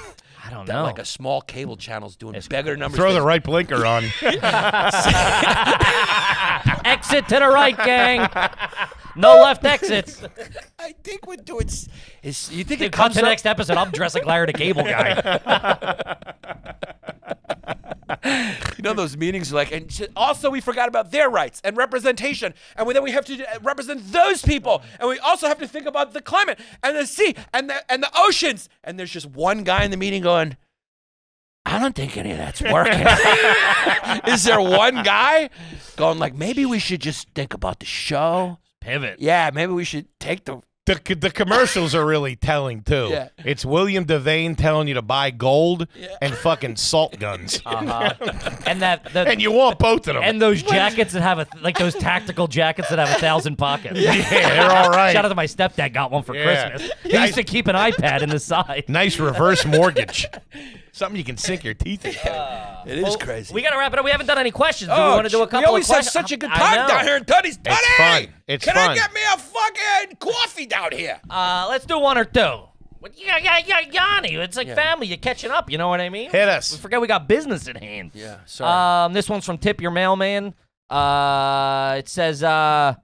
I don't that know. like a small cable channel's doing It's bigger numbers. Throw the right blinker on. Exit to the right, gang. No left exits. I think we're doing. s- Is you think Dude, it cut comes to the next episode. I'm dressed like Larry the Cable Guy. You know those meetings are like, and also we forgot about their rights and representation, and then we have to uh, represent those people, and we also have to think about the climate and the sea and the and the oceans. And there's just one guy in the meeting going, "I don't think any of that's working." Is there one guy going like, maybe we should just think about the show? Pivot. Yeah, maybe we should take the. The, the commercials are really telling too. Yeah. It's William Devane telling you to buy gold and fucking salt guns, Uh-huh. and that the, and you want both of them. and those jackets that have a like those tactical jackets that have a thousand pockets. yeah, they're all right. Shout out to my stepdad got one for Yeah. Christmas. He used to keep an iPad in the side. nice reverse mortgage. Something you can sink your teeth into. It is crazy. We gotta wrap it up. We haven't done any questions. Do Oh, we want to do a couple we always have such a good time down here in Tuddy's. Tuddy! fun. It's Can fun. I get me a fucking coffee down here? Uh, let's do one or two. What- Yeah, yeah, yeah, Yanni. It's like family. You're catching up. You know what I mean? Hit us. We forget we got business at hand. Yeah, sorry. Um, this one's from Tip Your Mailman. Uh, it says, uh,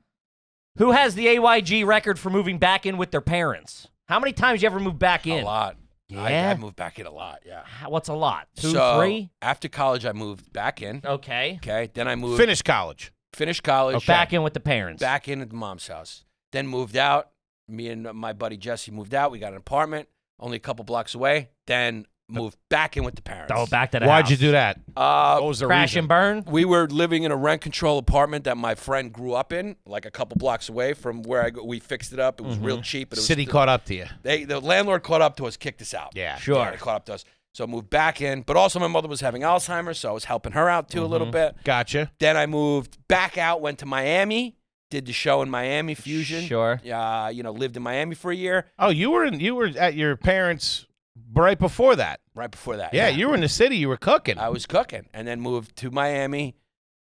"Who has the AYG record for moving back in with their parents? How many times you ever moved back in? a lot. I, Yeah? I moved back in a lot. Yeah. How- What's a lot? Two, so, three? After college, I moved back in. Okay. Okay. Then I moved. Finish college. Finished college. Oh, back in with the parents. Back in at the mom's house. Then moved out. Me and my buddy Jesse moved out. We got an apartment only a couple blocks away. Then moved back in with the parents. Oh, back to the Why'd house. you do that? Uh, What was the Crash reason? and burn. we were living in a rent control apartment that my friend grew up in, like a couple blocks away from where I go. We fixed it up. It was real cheap. But it was City still- caught up to you. They the landlord caught up to us, kicked us out. Yeah. Sure. Yeah, they caught up to us. So I moved back in, but also my mother was having Alzheimer's, so I was helping her out too a little bit. Gotcha. Then I moved back out, went to Miami, did the show in Miami Fusion. Sure. Uh, you know, lived in Miami for a year. Oh, you were in, you were at your parents' right before that. Right before that, Yeah, you were in the city. You were cooking. I was cooking, and then moved to Miami,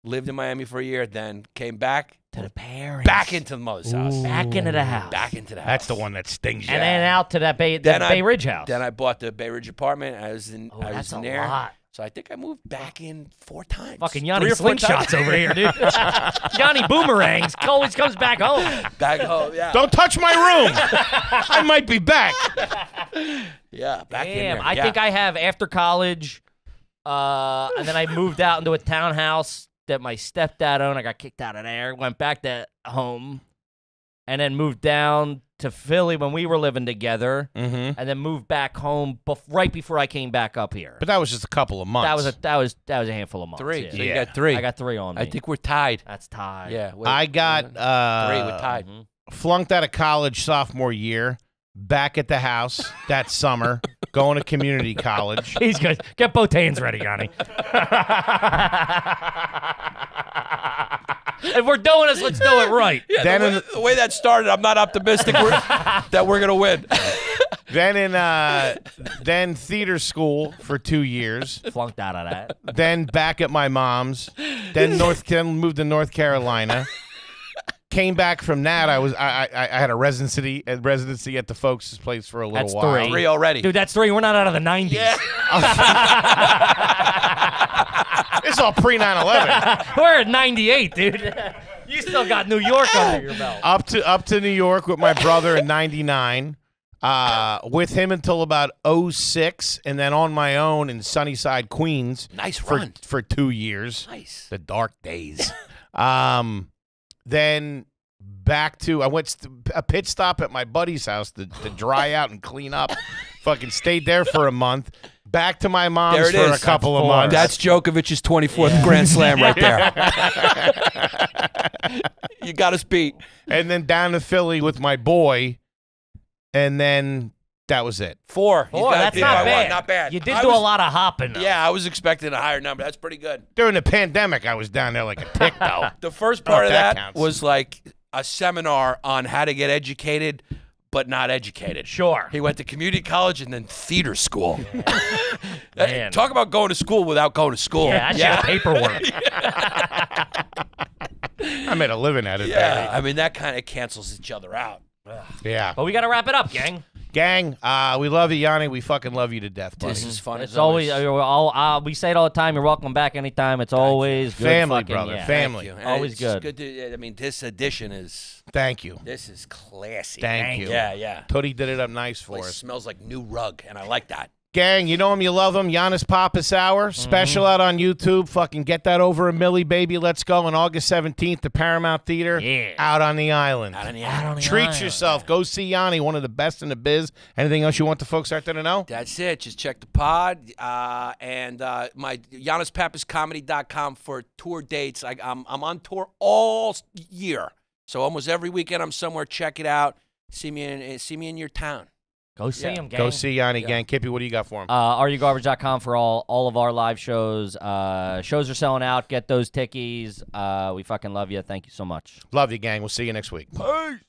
lived in Miami for a year, then came back To the parents. back into the mother's house, Back into the house. back into the house. That's the one that stings you. And then out to that Bay, the Then I- Bay Ridge house. Then I bought the Bay Ridge apartment. I was in. oh, I was that's in a there. lot. So I think I moved back in four times. Fucking Yanni Three or four slingshots times. over here, dude. Yanni boomerangs always comes back home. back home. Yeah. Don't touch my room. I might be back. Yeah. Back in Damn, there. I yeah. think I have after college, uh, and then I moved out into a townhouse that my stepdad owned. I got kicked out of there. Went back to home, and then moved down to Philly when we were living together, Mm-hmm. and then moved back home bef- right before I came back up here. But that was just a couple of months. that was a that was that was a handful of months. Three. Yeah. So Yeah. you got three. I got three on me. I think we're tied. that's tied. Yeah. wait, I got uh, three. We're tied. Mhm. flunked out of college sophomore year. Back at the house that summer, going to community college. He's good. Get both hands ready, Yanni. if we're doing this, let's do it right. Yeah, Then the, way, the way that started, I'm not optimistic we're, that we're gonna win. Then in uh, then theater school for two years. Flunked out of that. then back at my mom's, then North then moved to North Carolina. Came back from that. I was I I, I had a residency a residency at the folks' place for a little That's while. three. Three already. Dude, that's three. We're not out of the 90s. It's all pre 9/11. We're at 98, dude. you still got New York under your belt. up to up to New York with my brother in '99. Uh, with him until about 06, and then on my own in Sunnyside, Queens, Nice for run. for two years. Nice. the dark days. um, then back to I went st- a pit stop at my buddy's house to, to dry out and clean up. Fucking stayed there for a month. Back to my mom's for is. a couple of That's four. months. That's Djokovic's 24th Grand Slam right there. you got us beat. and then down to Philly with my boy, and then that was it. Four. He's Boy, got that's beat not bad. One. Not bad. You did I do was- a lot of hopping. though. Yeah, I was expecting a higher number. That's pretty good. During the pandemic, I was down there like a tick though. The first Oh, part of that that was like a seminar on how to get educated, but not educated. Sure. He went to community college and then theater school. Man. Talk about going to school without going to school. Yeah, that's your paperwork. I made a living at it. Yeah, I mean that kind of cancels each other out. Barry. yeah. But we got to wrap it up, gang. Gang, uh, we love you, Yanni. We fucking love you to death, buddy. This is fun. It's as always, uh, we're all, uh, we say it all the time. You're welcome back anytime. It's always good Family, fucking- brother, yeah. fam- Thank you. Always it's good. Good. To, I mean, this edition is Thank you. this is classy. Thank you. Yeah, yeah. Tootie did it up nice for Place us. smells like new rug, and I like that. Gang, you know him, you love him. Yannis Pappas Hour, special out on YouTube. Fucking get that over a milli, baby. Let's go on August 17th, the Paramount Theater. Yeah. Out on the island. Out on the Out on the Treat island. yourself. Go see Yanni, one of the best in the biz. Anything else you want the folks out there to know? That's it. Just check the pod uh, and uh, my YannisPappasComedy.com for tour dates. I, I'm, I'm on tour all year, so almost every weekend I'm somewhere. Check it out. See me in see me in your town. Go see Yeah. him, gang. Go see Yanni, Yeah. gang. Kippy, what do you got for him? Uh, AreYouGarbage.com for all all of our live shows. Uh, shows are selling out. Get those tickies. Uh, we fucking love you. Thank you so much. love you, gang. We'll see you next week. Peace.